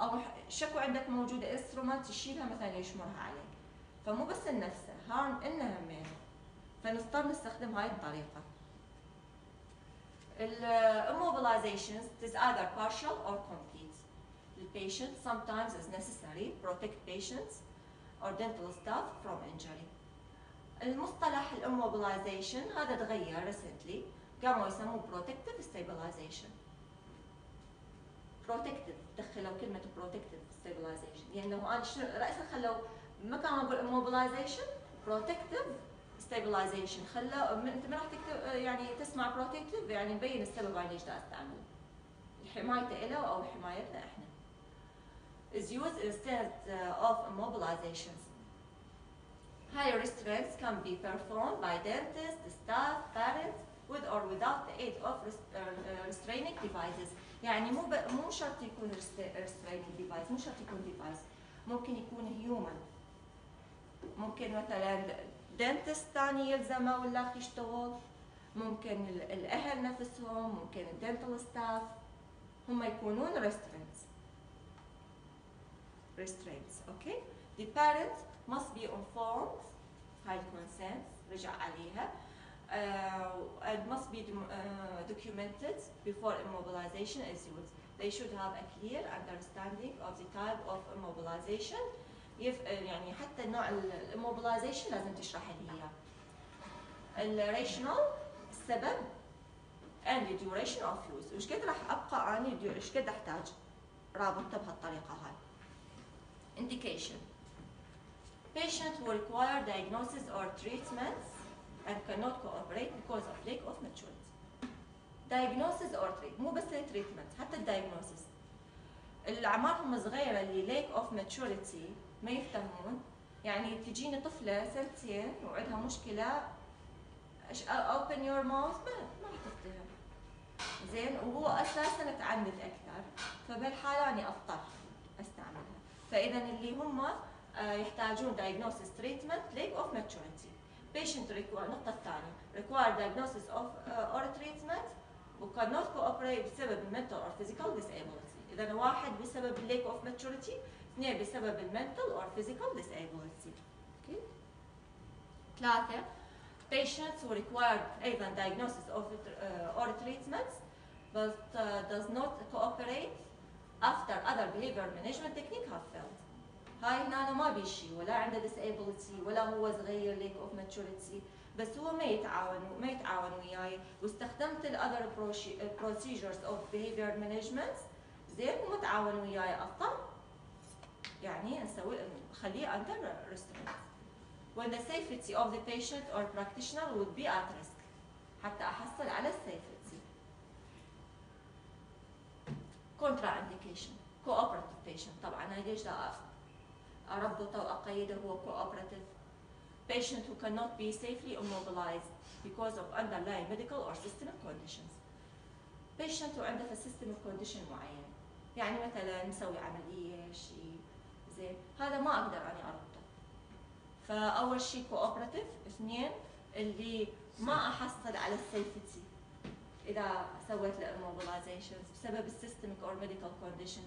أو شكو عندك موجودة instrument تشيلها مثلا يشمرها عليك. فمو بس لنفسه harm إنه همين. فنضطر نستخدم هاي الطريقة. immobilizations is either partial or complete. The patient sometimes is necessary protect patients or dental staff from injury. المصطلح ال immobilization هذا تغير recently. قاموا يسموه protective stabilization. protective دخلوا كلمة protective stabilization لأنه أنا شنو رأسا خلوا ما كانوا أقول immobilization protective stabilization خلوا انت ما راح تكتب يعني تسمع protective يعني مبين السبب على ليش دا استعمل حمايته له أو حمايتنا إحنا is used instead uh, of immobilizations Higher restraints can be performed by dentists, staff, parents with or without the aid of rest- uh, uh, restraining devices يعني مو. مو شرط يكون rest- restraining device مو شرط يكون device ممكن يكون human ممكن مثلا dentist ثاني يلزمه ولا يشتغل ممكن ال- الاهل نفسهم ممكن ال dental staff هم يكونون restraints restraints okay the parent must be informed هاي consent رجع عليها uh, and must be uh, documented before immobilization is used they should have a clear understanding of the type of immobilization يف... يعني حتى نوع ال immobilization لازم تشرح لي اياه ال rationale السبب and the duration of use وش قد راح ابقى اني إيش قد احتاج رابطه بهالطريقه هاي indication patient who require diagnosis or treatments and cannot cooperate because of lack of maturity. Diagnosis or treat مو بس treatment حتى الدايجنوسيس الأعمار هم صغيرة اللي lack of maturity ما يفتهمون يعني تجيني طفلة سنتين وعندها مشكلة open your mouth ما ما تفتهم زين؟ وهو أساسا تعنت أكثر فبهالحاله أني أضطر أستعملها. فاذا اللي هم آه، يحتاجون diagnosis treatment lack of maturity. patient require النقطه الثانيه require diagnosis of uh, or treatment و cannot cooperate بسبب mental or physical disability اذا واحد بسبب lack of maturity اثنين بسبب المنتل or physical disability okay. ثلاثة patients who require أيضا diagnosis of uh, or treatments but uh, does not cooperate after other behavior management technique have failed هاي هنا ما بي شي ولا عنده disability ولا هو صغير lack of maturity. بس هو ما يتعاون ما يتعاون وياي. واستخدمت ال other procedures of behavior management زين وما تعاون وياي. أصلا يعني نسوي خليه under restrict when the safety of the patient or practitioner would be at risk. حتى أحصل على safety. Contraindication. Cooperative patient. طبعا أنا ليش لا أفضل. اربطه واقيده هو cooperative. Patient who cannot be safely immobilized because of underlying medical or systemic conditions. Patient who عنده في systemic condition معين. يعني مثلا مسوي عملية شيء زين. هذا ما أقدر أني أربطه. فأول شيء cooperative اثنين اللي ما أحصل على ال safety إذا سويت له immobilizations بسبب ال systemic or medical condition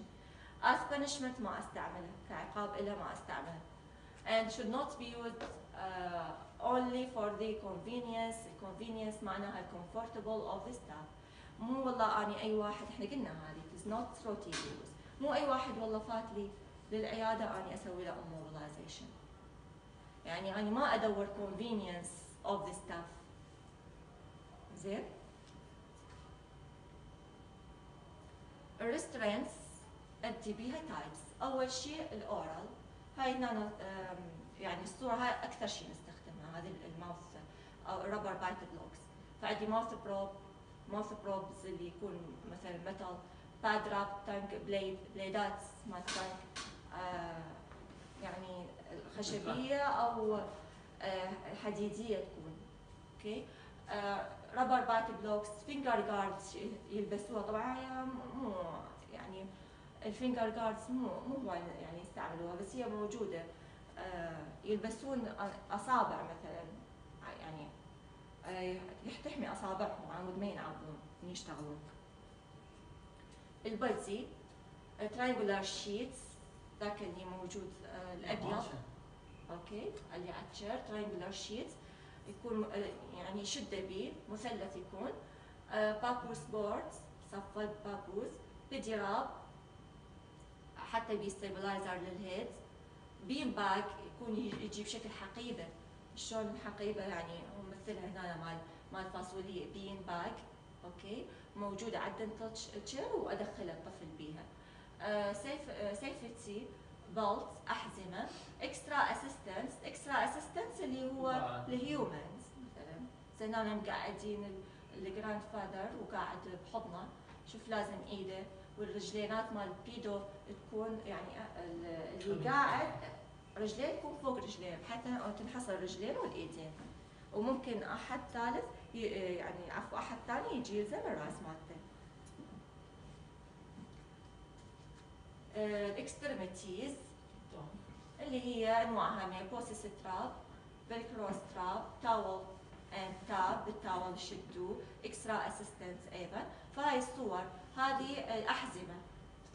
as punishment ما استعمله كعقاب له ما استعمله and should not be used uh, only for the convenience convenience معناها comfortable of the staff مو والله اني اي واحد إحنا قلنا هذه is not routine use مو اي واحد والله فات لي للعياده اني أسوي له immobilization يعني أنا ما ادور convenience of the staff زين restraints عندي بيها types أول شيء ال oral. هاي هنا يعني الصورة هاي أكثر شيء نستخدمها هذه ال mouth أو rubber bite blocks فعندي mouth prop mouth props اللي يكون مثلا metal padded wrapped tongue blade blade ات مال tongue يعني خشبية أو آه حديدية تكون. okay؟ آه rubber bite blocks finger guards يلبسوها. طبعا مو يعني ال finger guards مو مو هواي يعني يستعملوها بس هي موجودة. آه يلبسون أصابع مثلا. يعني آه تحمي أصابعهم عن ما ينعبون يشتغلون. البلزي تراينجولار شيتس ذاك اللي موجود آه الأبيض. أوكي. اللي على التشير تراينجولار شيتس يكون يعني شده بيه مثلث يكون. بابوس بورد صفد بابوس بديراب حتى بيستابلايزر للهيد. بيم باك يكون يجي بشكل حقيبة. شلون حقيبة؟ يعني مثلها هنا مال مال فاصولية. bean bag. okay. موجودة على ال dental chair وادخل الطفل بيها. safe safety belt أحزمة. extra assistance extra assistance اللي هو ال humans مثلا. زين أنا مقعدين ال grandfather وقاعد بحضنه. شوف لازم إيده والرجلينات مال بيدو تكون يعني اللي قاعد رجلين تكون فوق رجلين حتى تنحصر رجلين والايدين. وممكن أحد ثالث يعني عفوا أحد ثاني يجي يلزم الرأس مالته. ال extremities اللي هي أنواعها من Posey strap velcro strap towel and tape بال towel شدوا extra assistance أيضا. فهاي الصور هذه الأحزمة.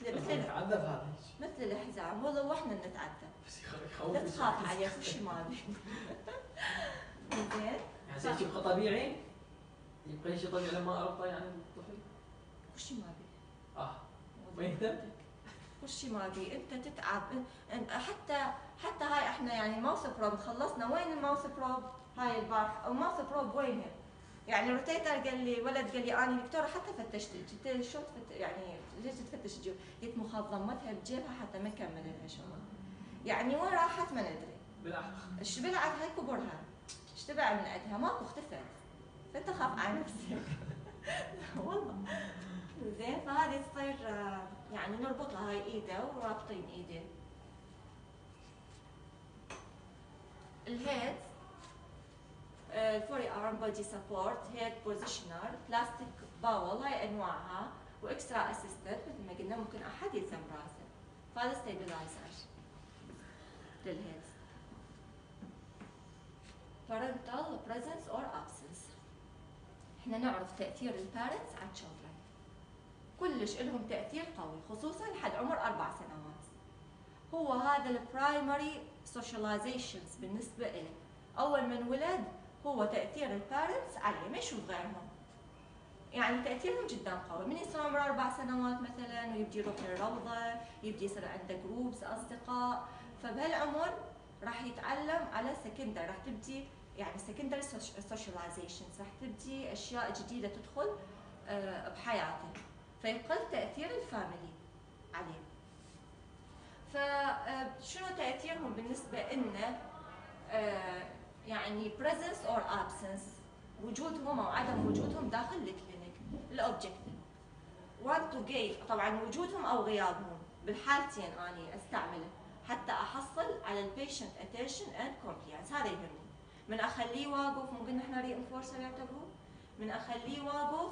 مثل نتعذب هذا مثل الحزام والله وإحنا نتعذب. لا تخاف عليه وش مالي [LAUGHS] زين. يعني شيء يبقى طبيعي؟ يبقى شيء طبيعي لما اربطه يعني الطفل؟ وش ما بي. آه. ما يهتم؟ وش ما بي. أنت تتعب. حتى حتى هاي إحنا يعني ال mouth prop خلصنا. وين ال mouth prop هاي البارح الماوث بروب وينها يعني روتيتر قال لي ولد قال لي أنا دكتورة حتى فتشت قلت شو تفت يعني ليش تفتش الجيوب؟ قلت مو ضمتها بجيبها حتى ما كمل لها شغل يعني وين راحت ما ندري. بالعكس إيش بلعت؟ هاي كبرها. إيش تبع من عندها؟ ماكو اختفت. فأنت خاف على نفسك. [LAUGHS] والله. زين فهذه تصير يعني نربطها هاي إيده ورابطين ايده ال head ال forearm body support head positioner plastic bowl هاي انواعها و extra assistant مثل ما قلنا ممكن أحد يلزم رأسه. فهذا stabilizer لل head parental presence or absence. إحنا نعرف تأثير ال parents على ال children كلش لهم تأثير قوي خصوصا لحد عمر أربع سنوات. هو هذا ال primary socializations بالنسبة له أول من ولد هو تأثير ال parents عليه يشوف غيرهم يعني تأثيرهم جدا قوي. من يصير عمره أربع سنوات مثلا ويبدي يروح للروضة يبدي يصير عنده groups أصدقاء. فبهالعمر راح يتعلم على secondary راح تبدي يعني secondary socializations راح تبدي أشياء جديدة تدخل آه، بحياته. فيقل تأثير ال family عليه. فشنو تأثيرهم بالنسبة لنا آه، يعني presence or absence. وجودهم أو عدم وجودهم داخل ال clinic ال objective want to gain طبعا وجودهم أو غيابهم. بالحالتين أني استعمله حتى أحصل على ال patient attention and compliance هذا يهمني. من أخليه واقف إحنا reinforcer يعتبرون من أخليه واقف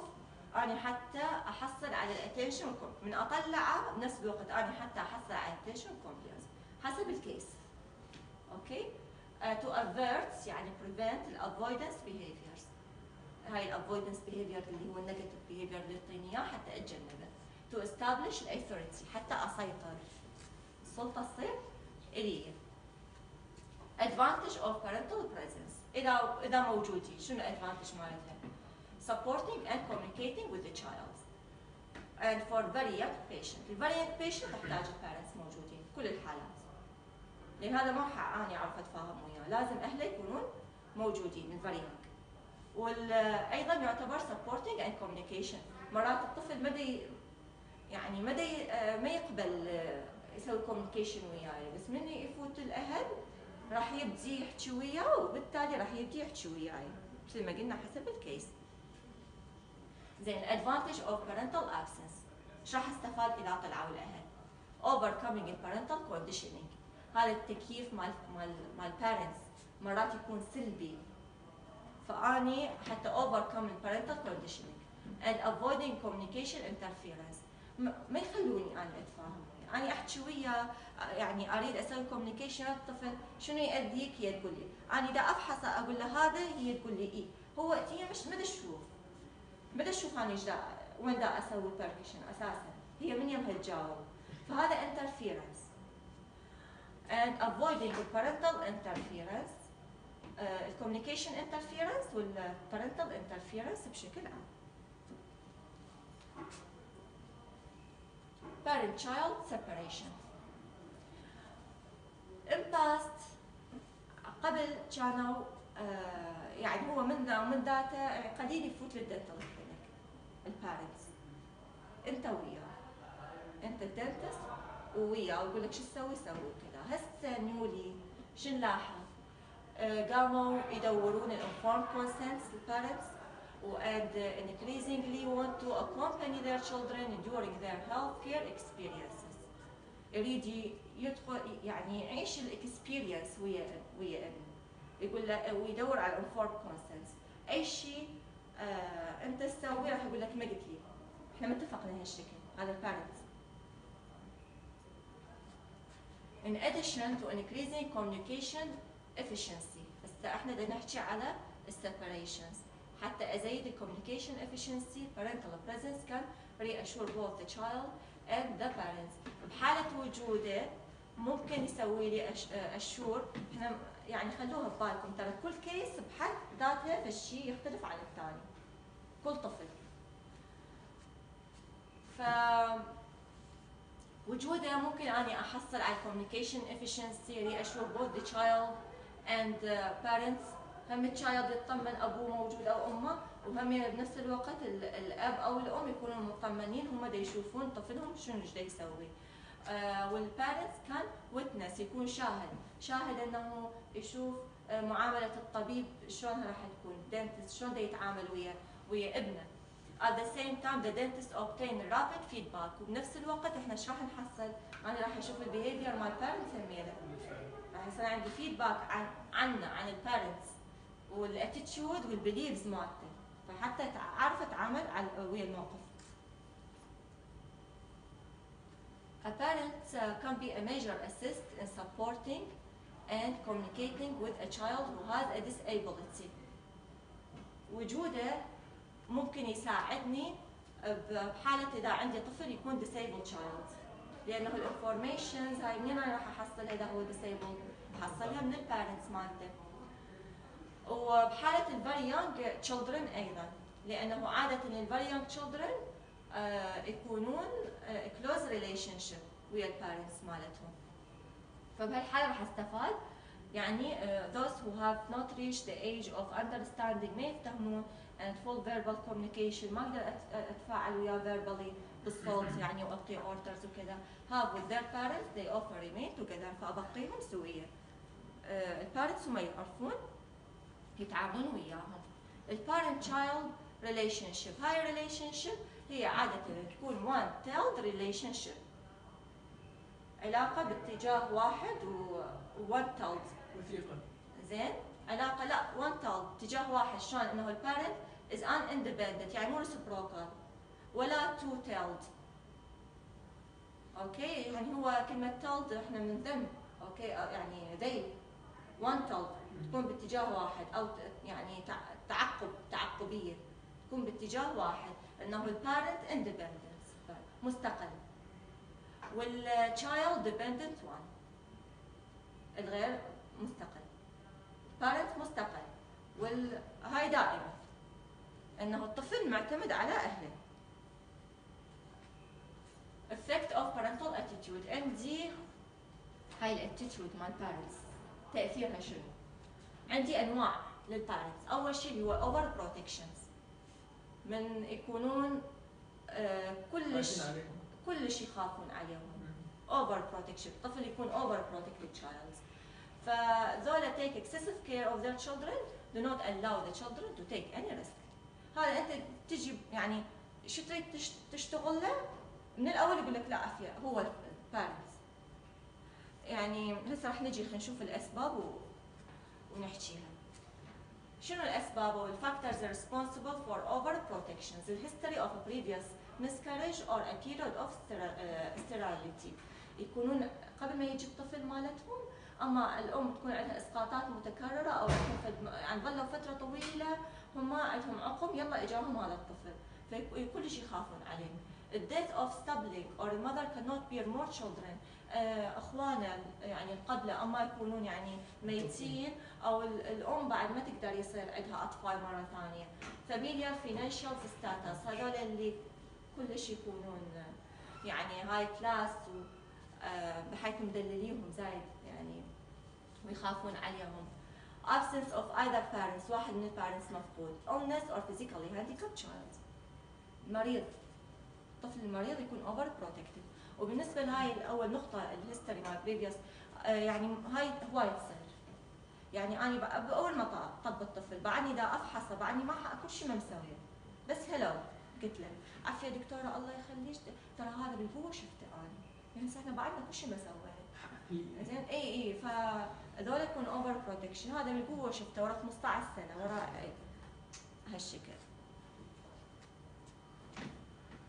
أني حتى أحصل على ال attention من أطلعه بنفس الوقت أني حتى أحصل على ال attention compliance حسب ال case okay to avert يعني prevent ال avoidance behaviors هاي ال avoidance behavior اللي هو ال negative behavior اللي يعطيني اياه حتى اتجنبه to establish ال authority حتى اسيطر السلطه تصير الي advantage of parental presence اذا اذا موجودين شنو advantage مالتها supporting and communicating with the child and for very young patient ال very young patient تحتاج البارنتس موجودين كل الحالات لأن هذا ما اني أعرف أتفاهم وياه. لازم أهله يكونون موجودين من young وأيضا يعتبر supporting and communication. مرات الطفل ما يعني ما ما يقبل يسوي communication وياي. بس من يفوت الأهل راح يبدي يحكي وياه وبالتالي راح يبدي يحكي وياي. مثل ما قلنا حسب ال case زين advantage of parental absence. إيش راح أستفاد إذا طلعوا الأهل؟ Overcoming parental conditioning. هذا التكييف مال مال مال parents مرات يكون سلبي. فأني حتى overcome parental conditioning and avoiding communication interference. ما يخلوني أنا اتفاهم أنا أحكي وياه يعني أريد أسوي communication الطفل شنو يأذيك؟ هي تقول لي. أنا إذا أفحص أقول له هذا هي تقول لي اي هو هي مش ما تشوف ما تشوف أنا إيش وين دا أسوي percussion أساسا. هي من يمها تجاوب فهذا interference. And avoiding the parental interference ال communication interference وال parental interference بشكل عام. Parent child separation. In past قبل كانوا آه يعني هو من من ذاته قليل يفوت لل dental clinic ال parents أنت وياه. أنت ال dentist. وياه ويقول لك شو تسوي سوي كذا هسه newly شو نلاحظ آه قاموا يدورون ال informed consent لل parents and increasingly want to accompany their children during their healthcare experiences. يريد يدخل يعني يعيش ال experience ويا ويا. يقول له ويدور على informed consent. أي شيء آه أنت تسوي راح يقول لك ما قلت لي. إحنا ما اتفقنا هالشكل هذا ال parents. In addition to increasing communication efficiency. هسه إحنا بدنا نحكي على ال separations. حتى أزيد ال communication efficiency parental presence can reassure both the child and the parents بحالة وجوده ممكن يسوي لي assure إحنا يعني خلوها ببالكم ترى كل case بحد ذاته فالشيء يختلف عن الثاني كل طفل ف وجوده ممكن أني أحصل على communication efficiency reassure both the child and the parents. هم ال child يطمن أبوه موجود أو أمه وهم بنفس الوقت الأب أو الأم يكونوا مطمنين هم يشوفون طفلهم شنو إيش يسوي. آه وال parents can witness يكون شاهد. شاهد إنه يشوف آه معاملة الطبيب شلون راح تكون. dentist شلون دا يتعامل ويا ويا ابنه. At the same time the dentist obtain rapid feedback وبنفس الوقت إحنا إيش راح نحصل؟ أنا راح أشوف ال behavior مال parents همينه راح يصير عندي feedback عن عنا عن ال parents وال attitude وال beliefs مالته فحتى أعرف أتعامل ويا الموقف A parent uh, can be a major assist in supporting and communicating with a child who has a disability. وجوده ممكن يساعدني بحالة إذا عندي طفل يكون disabled child لأنه ال informations هاي منين أنا راح أحصلها إذا هو disabled؟ أحصلها من ال parents مالته. وبحالة ال very young children أيضا لأنه عادة ال very young children يكونون close relationship ويا ال parents مالتهم فبهالحالة راح أستفاد يعني uh, those who have not reached the age of understanding ما يفتهمون and full verbal communication. ما أقدر أتفاعل وياه verbally بالصوت [COUGHS] يعني واعطي orders وكذا. have with their parents they offer remain together. فأبقيهم سوية. آه، ال parents هم يعرفون يتعاملون وياهم. ال parent child relationship هاي relationship هي عادة تكون one tailed relationship علاقة باتجاه واحد one tailed وثيقة زين؟ علاقة لا one tailed اتجاه واحد. شلون؟ إنه ال parent is unindependent يعني مو reciprocal ولا two tailed. أوكي يعني هو كلمة tailed إحنا من ذم أوكي يعني ذيل one tailed تكون باتجاه واحد. أو يعني تع- تعقب تعقبية تكون باتجاه واحد. إنه ال parent independent. مستقل. وال child dependent one. الغير مستقل. Parent مستقل والهاي دائما. إنه الطفل معتمد على أهله. Effect of parental attitude. عندي هاي ال attitude مال parents. تأثيرها شنو؟ عندي أنواع لل parents أول شيء اللي هو over protections من يكونون آه كلش عليهم. كلش يخافون عليهم. over protection الطفل يكون over protected child. فذولا take excessive care of their children do not allow the children to take any risk هذا انت تجي يعني شو تريد تش- تشتغل له من الأول يقول لك لا عافيه هو البارنتس يعني هسه راح نجي خلينا نشوف الاسباب و... ونحكيها شنو الاسباب أو الفاكتورز responsible for over protections the history of a previous miscarriage or a period of steri- uh, sterility يكونون قبل ما يجي الطفل مالتهم أما الأم تكون عندها إسقاطات متكررة أو يعني ظلوا فترة طويلة هم ما عندهم عقم يلا اجاهم هذا الطفل. فكلش يخافون عليه. The death of sibling or a mother cannot bear more children. آه، اخوانا يعني قبله اما يكونون يعني ميتين أو ال- الأم بعد ما تقدر يصير عندها أطفال مرة ثانية. familiar financial status هذول اللي كلش يكونون يعني هاي class و بحيث مدلليهم زايد يعني ويخافون عليهم. Absence of either parents واحد من ال parents مفقود. Illness or physically handicapped child. مريض. الطفل المريض يكون over protected وبالنسبة لهاي الأول نقطة ال history مال previous يعني هاي هواي تصير يعني أنا بأول ما طب الطفل بعدني دا أفحصه بعدني ما كل شيء ما مسويه بس hello قلت له عافيه دكتورة الله يخليك ترى هذا بالقوه شفته أنا. يعني إحنا بعدنا كل شيء ما سوينا زين اي اي فهذول يكون over protection هذا بالقوه شفته ورا 15 سنة. ورا إي. هالشكل.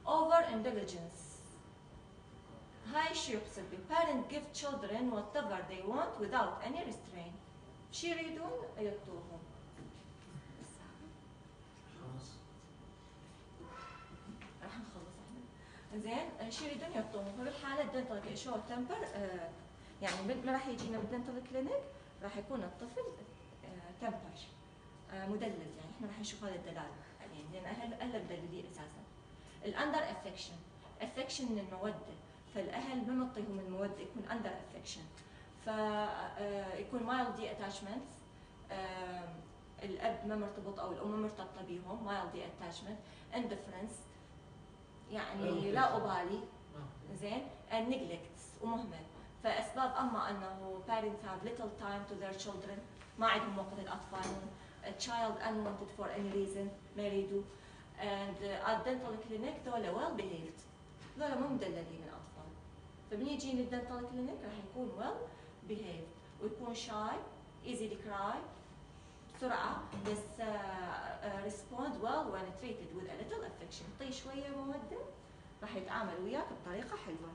Over indulgence هاي شو يقصد بي parent give children whatever they want without any restraint. شو يريدون؟ يعطوهم خلاص راح نخلص إحنا زين شو يريدون يعطوهم فبالحاله ال dental show temper آه يعني ما راح يجينا بال dental clinic راح يكون الطفل آه temper آه مدلل. يعني إحنا راح نشوف هذا الدلال. يعني لأن أهل أهل مدللين أساسا. ال under affection affection من المودة. فالأهل ما معطيهم المودة يكون under affection فيكون mild detachment الأب ما مرتبط أو الأم مرتبطة بيهم mild detachment indifference يعني لا ابالي آه. زين and ومهمل فاسباب اما انه parents have little time to their children ما عندهم وقت الاطفالهم a child unwanted for any reason ما يريدوا and uh, at dental clinic ذولا well behaved ذولا مو مدللين الاطفال فبنيجي للدنتال كلينيك راح يكون well behaved ويكون shy easy to cry بسرعة بس respond well when treated with a little affection. طي شوية مودة. راح يتعامل وياك بطريقة حلوة.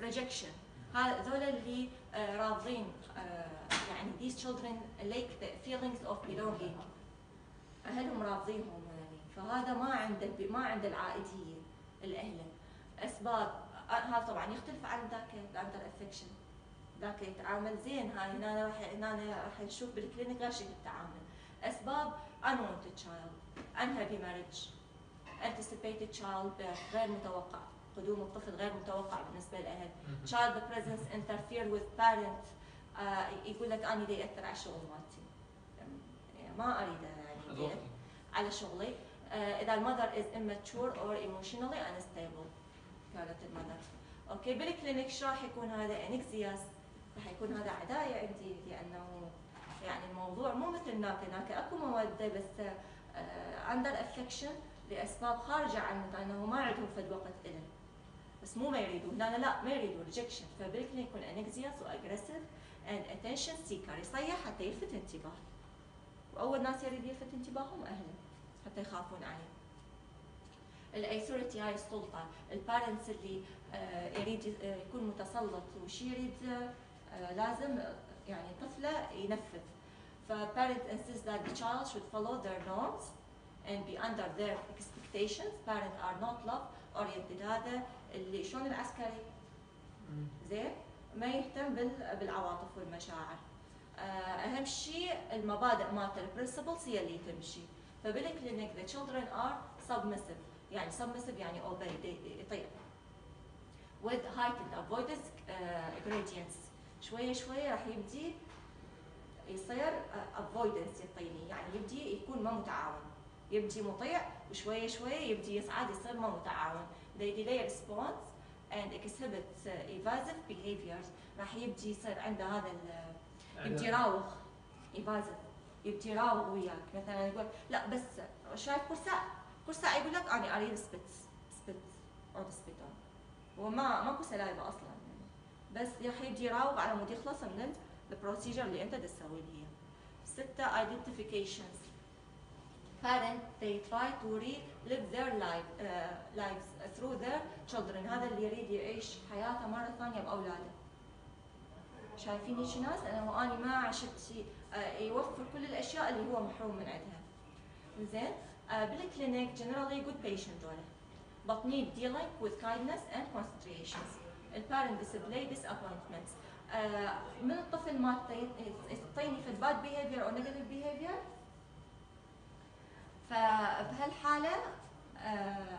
Rejection. هذول اللي آه، رافضين آه، يعني these children lack the feelings of belonging. أهلهم رافضينهم يعني. فهذا ما عنده ما عنده العائدية الاهله أسباب آه، هذا طبعا يختلف عن ذاك ال under affection ذاك يتعامل زين هاي هنا راح هنا راح نشوف بال clinic غير شكل التعامل. أسباب unwanted child. Unhappy marriage. Anticipated child birth غير متوقع. قدوم الطفل غير متوقع بالنسبة لاهل child presence interfere with parent. آه يقول لك أنا دي ياثر على الشغل مالتي. يعني ما اريده يعني. على شغلي. آه إذا ال mother is immature or emotionally unstable. قالت ال mother okay بال clinic شو راح يكون هذا؟ anxious راح يكون هذا عداية عندي لأنه يعني الموضوع مو مثل هناك هناك أكو مودة بس under affection لأسباب خارجة عن انه ما عندهم فد وقت إلن بس مو ما يريدون. لا لا ما يريدون. rejection فبال clinic يكون anxious و aggressive and attention seeker يصيح حتى يلفت انتباه وأول ناس يريد يلفت انتباههم اهله حتى يخافون عليه. ال authority هاي السلطة. ال parents اللي آه، يريد آه، يكون متسلط. وش يريد؟ آه، آه، لازم يعني طفلة ينفذ. ف parent insist that the child should follow their norms and be under their expectations parent are not love oriented هذا اللي شلون العسكري؟ زين. ما يهتم بالعواطف والمشاعر. آه، أهم شيء المبادئ مالته ال principles هي اللي تمشي. فبال clinic the children are submissive يعني submissive يعني obey يطيع with heightened avoidance uh, شوية شوية راح يبدي يصير avoidance يعطيني يعني يبدي يكون ما متعاون. يبدي مطيع وشوية شوية يبدي يصعد يصير ما متعاون. They delay response and exhibit evasive behaviors. راح يبدي يصير عنده هذا ال- يبدي يراوغ evasive يبدي يراوغ وياك. مثلا يقول لا بس شايف كل ساعه يقول لك أنا أريد spit spit on spit on هو ما ماكو saliva أصلا. يعني. بس راح يبدي يراوغ على مود يخلص من ال procedure اللي انت تسوي لي. ستة identifications. Parent they try to relive their life, uh, lives through their children. هذا اللي يريد يعيش حياته مرة ثانية بأولاده. شايفين هيك ناس؟ أنا اني ما عشت شيء آه، يوفر كل الأشياء اللي هو محروم من عندها. زين آه، بال clinic generally good patient دول need dealing with kindness and considerations. البارent display disappointments آه، من الطفل ما تعطي- تعطيني في bad behavior أو behavior فبهالحالة آه،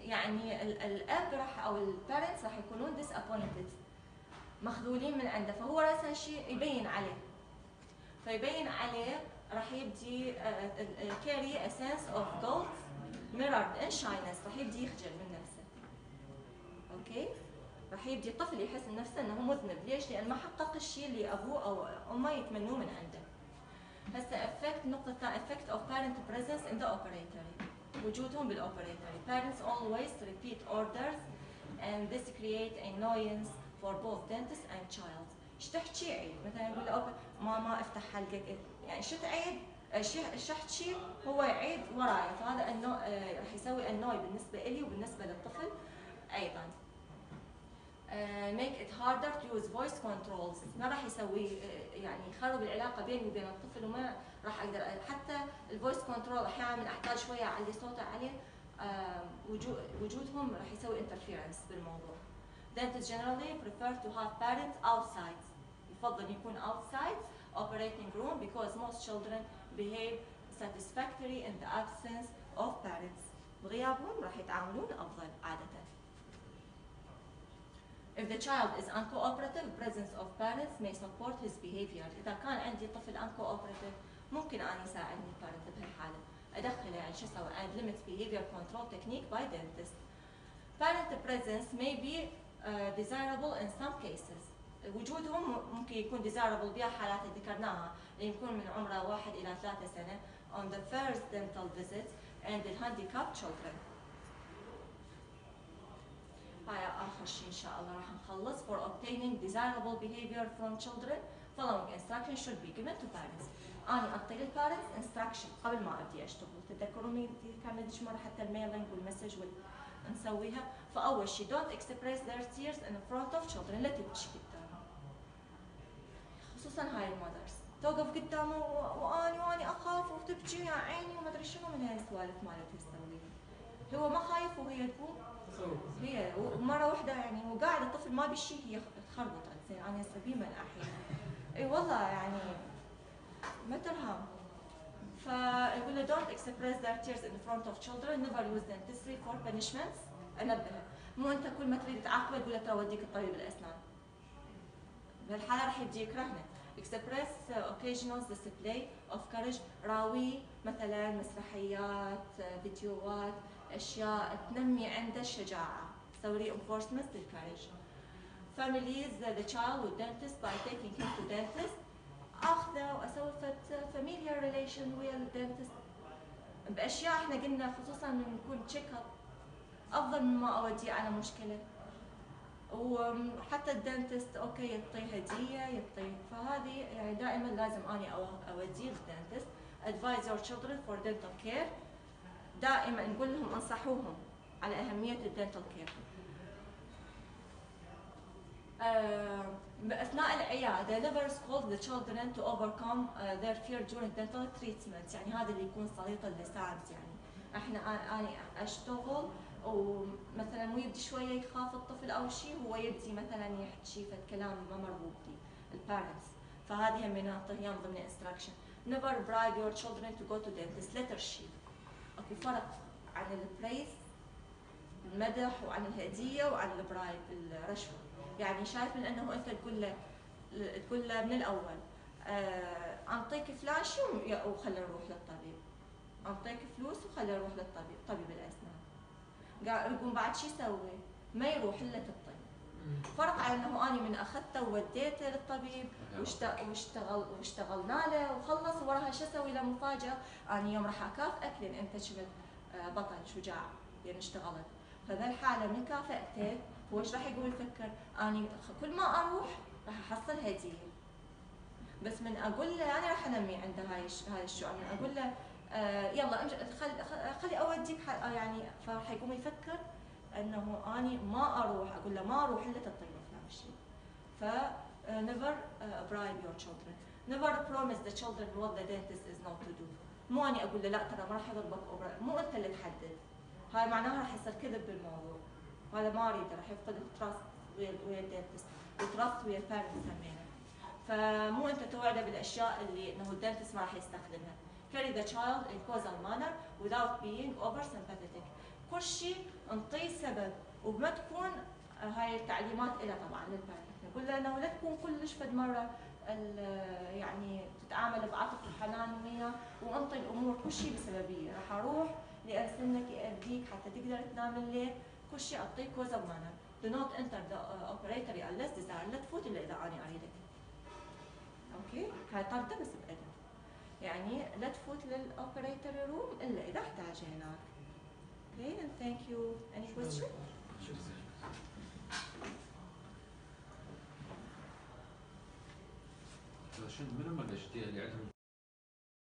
يعني ال- الأب راح أو ال parents راح يكونون disappointed مخذولين من عنده. فهو راسا شيء يبين عليه. فيبين عليه راح يبدي carry sense of guilt mirrored in shyness. راح يبدي يخجل من نفسه. okay؟ راح يبدي الطفل يحس نفسه إنه مذنب. ليش؟ لأن ما حقق الشيء اللي أبوه أو امه يتمنوه من عنده. هسه النقطة الثانية effect of parent presence in the operatory وجودهم بال operatory parents always repeat orders and this create annoyance for both dentist and child. إيش تحكي؟ عيد. مثلا يقول له ماما افتح حلقك. يعني شو تعيد؟ أحكي؟ هو يعيد وراي. فهذا انه راح يسوي annoy بالنسبة لي وبالنسبة للطفل أيضا. Make it harder to use voice controls ما راح يسوي آه، يعني يخرب العلاقه بيني وبين الطفل وما راح أقدر حتى ال voice control أحيانا احتاج شوية اعلي صوته عليه آه، وجو- وجودهم راح يسوي interference بالموضوع dentists generally prefer to have parents outside يفضل يكون outside operating room because most children behave satisfactory in the absence of parents بغيابهم راح يتعاملون افضل عاده If the child is uncooperative, presence of parents may support his behavior. إذا كان عندي طفل uncooperative ممكن أنا يساعدني البارنت بهالحالة. أدخله يعني شو أسوي؟ and limit behavior control technique by dentist. Parent presence may be uh, desirable in some cases. وجودهم ممكن يكون desirable بها حالات اللي ذكرناها اللي يكون من عمره واحد إلى ثلاثة سنة on the first dental visit and the handicapped children. شيء إن شاء الله راح نخلص for obtaining desirable behavior from children. Following instructions should be given to parents. أنا أعطي لل parents instruction. قبل ما أبدي أشتغل تتذكرون كان ندش مرة حتى ال mailing وال message وال... نسويها فأول شيء don't express their fears in front of children. لا تبكي قدامهم خصوصا هاي ال mothers توقف قدامه واني واني اخاف وتبكي يا عيني وما ادري شنو من هاي السوالف مالتها تسويها هو ما خايف وهي تقوم هي ومرة واحدة يعني وقاعد الطفل ما بيه شي هي تخربطت زين أنا بي من أحيانا إي والله يعني ما ترهم فيقول له don't express their tears in front of children never use dentistry for punishments انبهه مو أنت كل ما تريد تعاقبه تقول له ترى وديك الطبيب الأسنان. بهالحاله راح يجي يكرهنا express occasional display of courage. راوي مثلا مسرحيات فيديوهات. أشياء تنمي عنده الشجاعه تسوي reinforcement للكارج families the child with dentist by taking him to dentist. اخذه واسوي familiar relation ويا ال dentist بأشياء إحنا قلنا خصوصا من نكون check up أفضل مما اوديه على مشكلة. وحتى ال dentist okay يعطيه هدية يعطيه. فهذه يعني دائما لازم أني أوديه لل dentist. Advise your children for dental care. دائما نقول لهم انصحوهم على أهمية ال dental care. باثناء العيادة never scold the children to overcome uh, their fear during dental treatment. يعني هذا اللي يكون سليط اللسان يعني. إحنا أنا- أنا أشتغل ومثلا مو يبدي شوية يخاف الطفل أو شيء هو يبدي مثلا يحكي فد كلام ما مرغوب فيه ال parents فهذه هم نعطيهم ضمن instruction. Never bribe your children to go to dentist. Letter sheet اكو فرق عن البريس المدح وعن الهدية وعن البرايب الرشوة. يعني شايف من أنه أنت تقول له تقول له من الأول آه أعطيك فلان شو وخلينا نروح للطبيب. أعطيك فلوس وخلينا نروح للطبيب طبيب الأسنان. قاعد يقوم بعد شو يسوي؟ ما يروح إلا للطبيب. فرق على أنه اني من أخذته ووديته للطبيب واشتغل واشتغلنا له وخلص وراها شو أسوي له مفاجأة؟ اني يوم راح اكافئك لأن أنت شفت آه، بطل شجاع لأن اشتغلت. فذا الحاله من كافئته هو إيش راح يقول؟ يفكر اني خ- كل ما أروح راح أحصل هدية. بس من أقول له أنا راح أنمي عنده هاي هاي الشعور. من أقول له آه يلا خل خلي اوديك آه، يعني فراح يقوم يفكر إنه اني ما أروح أقول له ما أروح إلا تطيب فلان الشيء. ف uh, never uh, bribe your children. Never promise the children what the dentist is not to do. مو أني أقول له لا ترى ما راح يضربك إبرة. مو أنت اللي تحدد. هاي معناها راح يصير كذب بالموضوع. وهذا ما أريده راح يفقد ال trust ويا ويا ال dentist و trust ويا ال parents همينه فمو أنت توعده بالأشياء اللي إنه ال dentist ما راح يستخدمها. Carry the child in casual manner without being over sympathetic كل شيء انطيه سبب وما تكون آه، هاي التعليمات لها طبعا لل parent له انه لا تكون كلش فد مرة يعني تتعامل بعطف وحنان وياه وأنطي الأمور كل شيء بسببيه راح أروح لأن ضرسك يأذيك حتى تقدر تنام الليل. كل شيء أعطيك casual manner do not enter the uh, operatory unless desired. لا تفوت إلا إذا أنا أريدك. okay؟ هاي طرده بس بأدب. يعني لا تفوت لل operatory room إلا إذا احتاجيناك أوكي and thank you. Any question? شنو من هم الاشياء اللي عندهم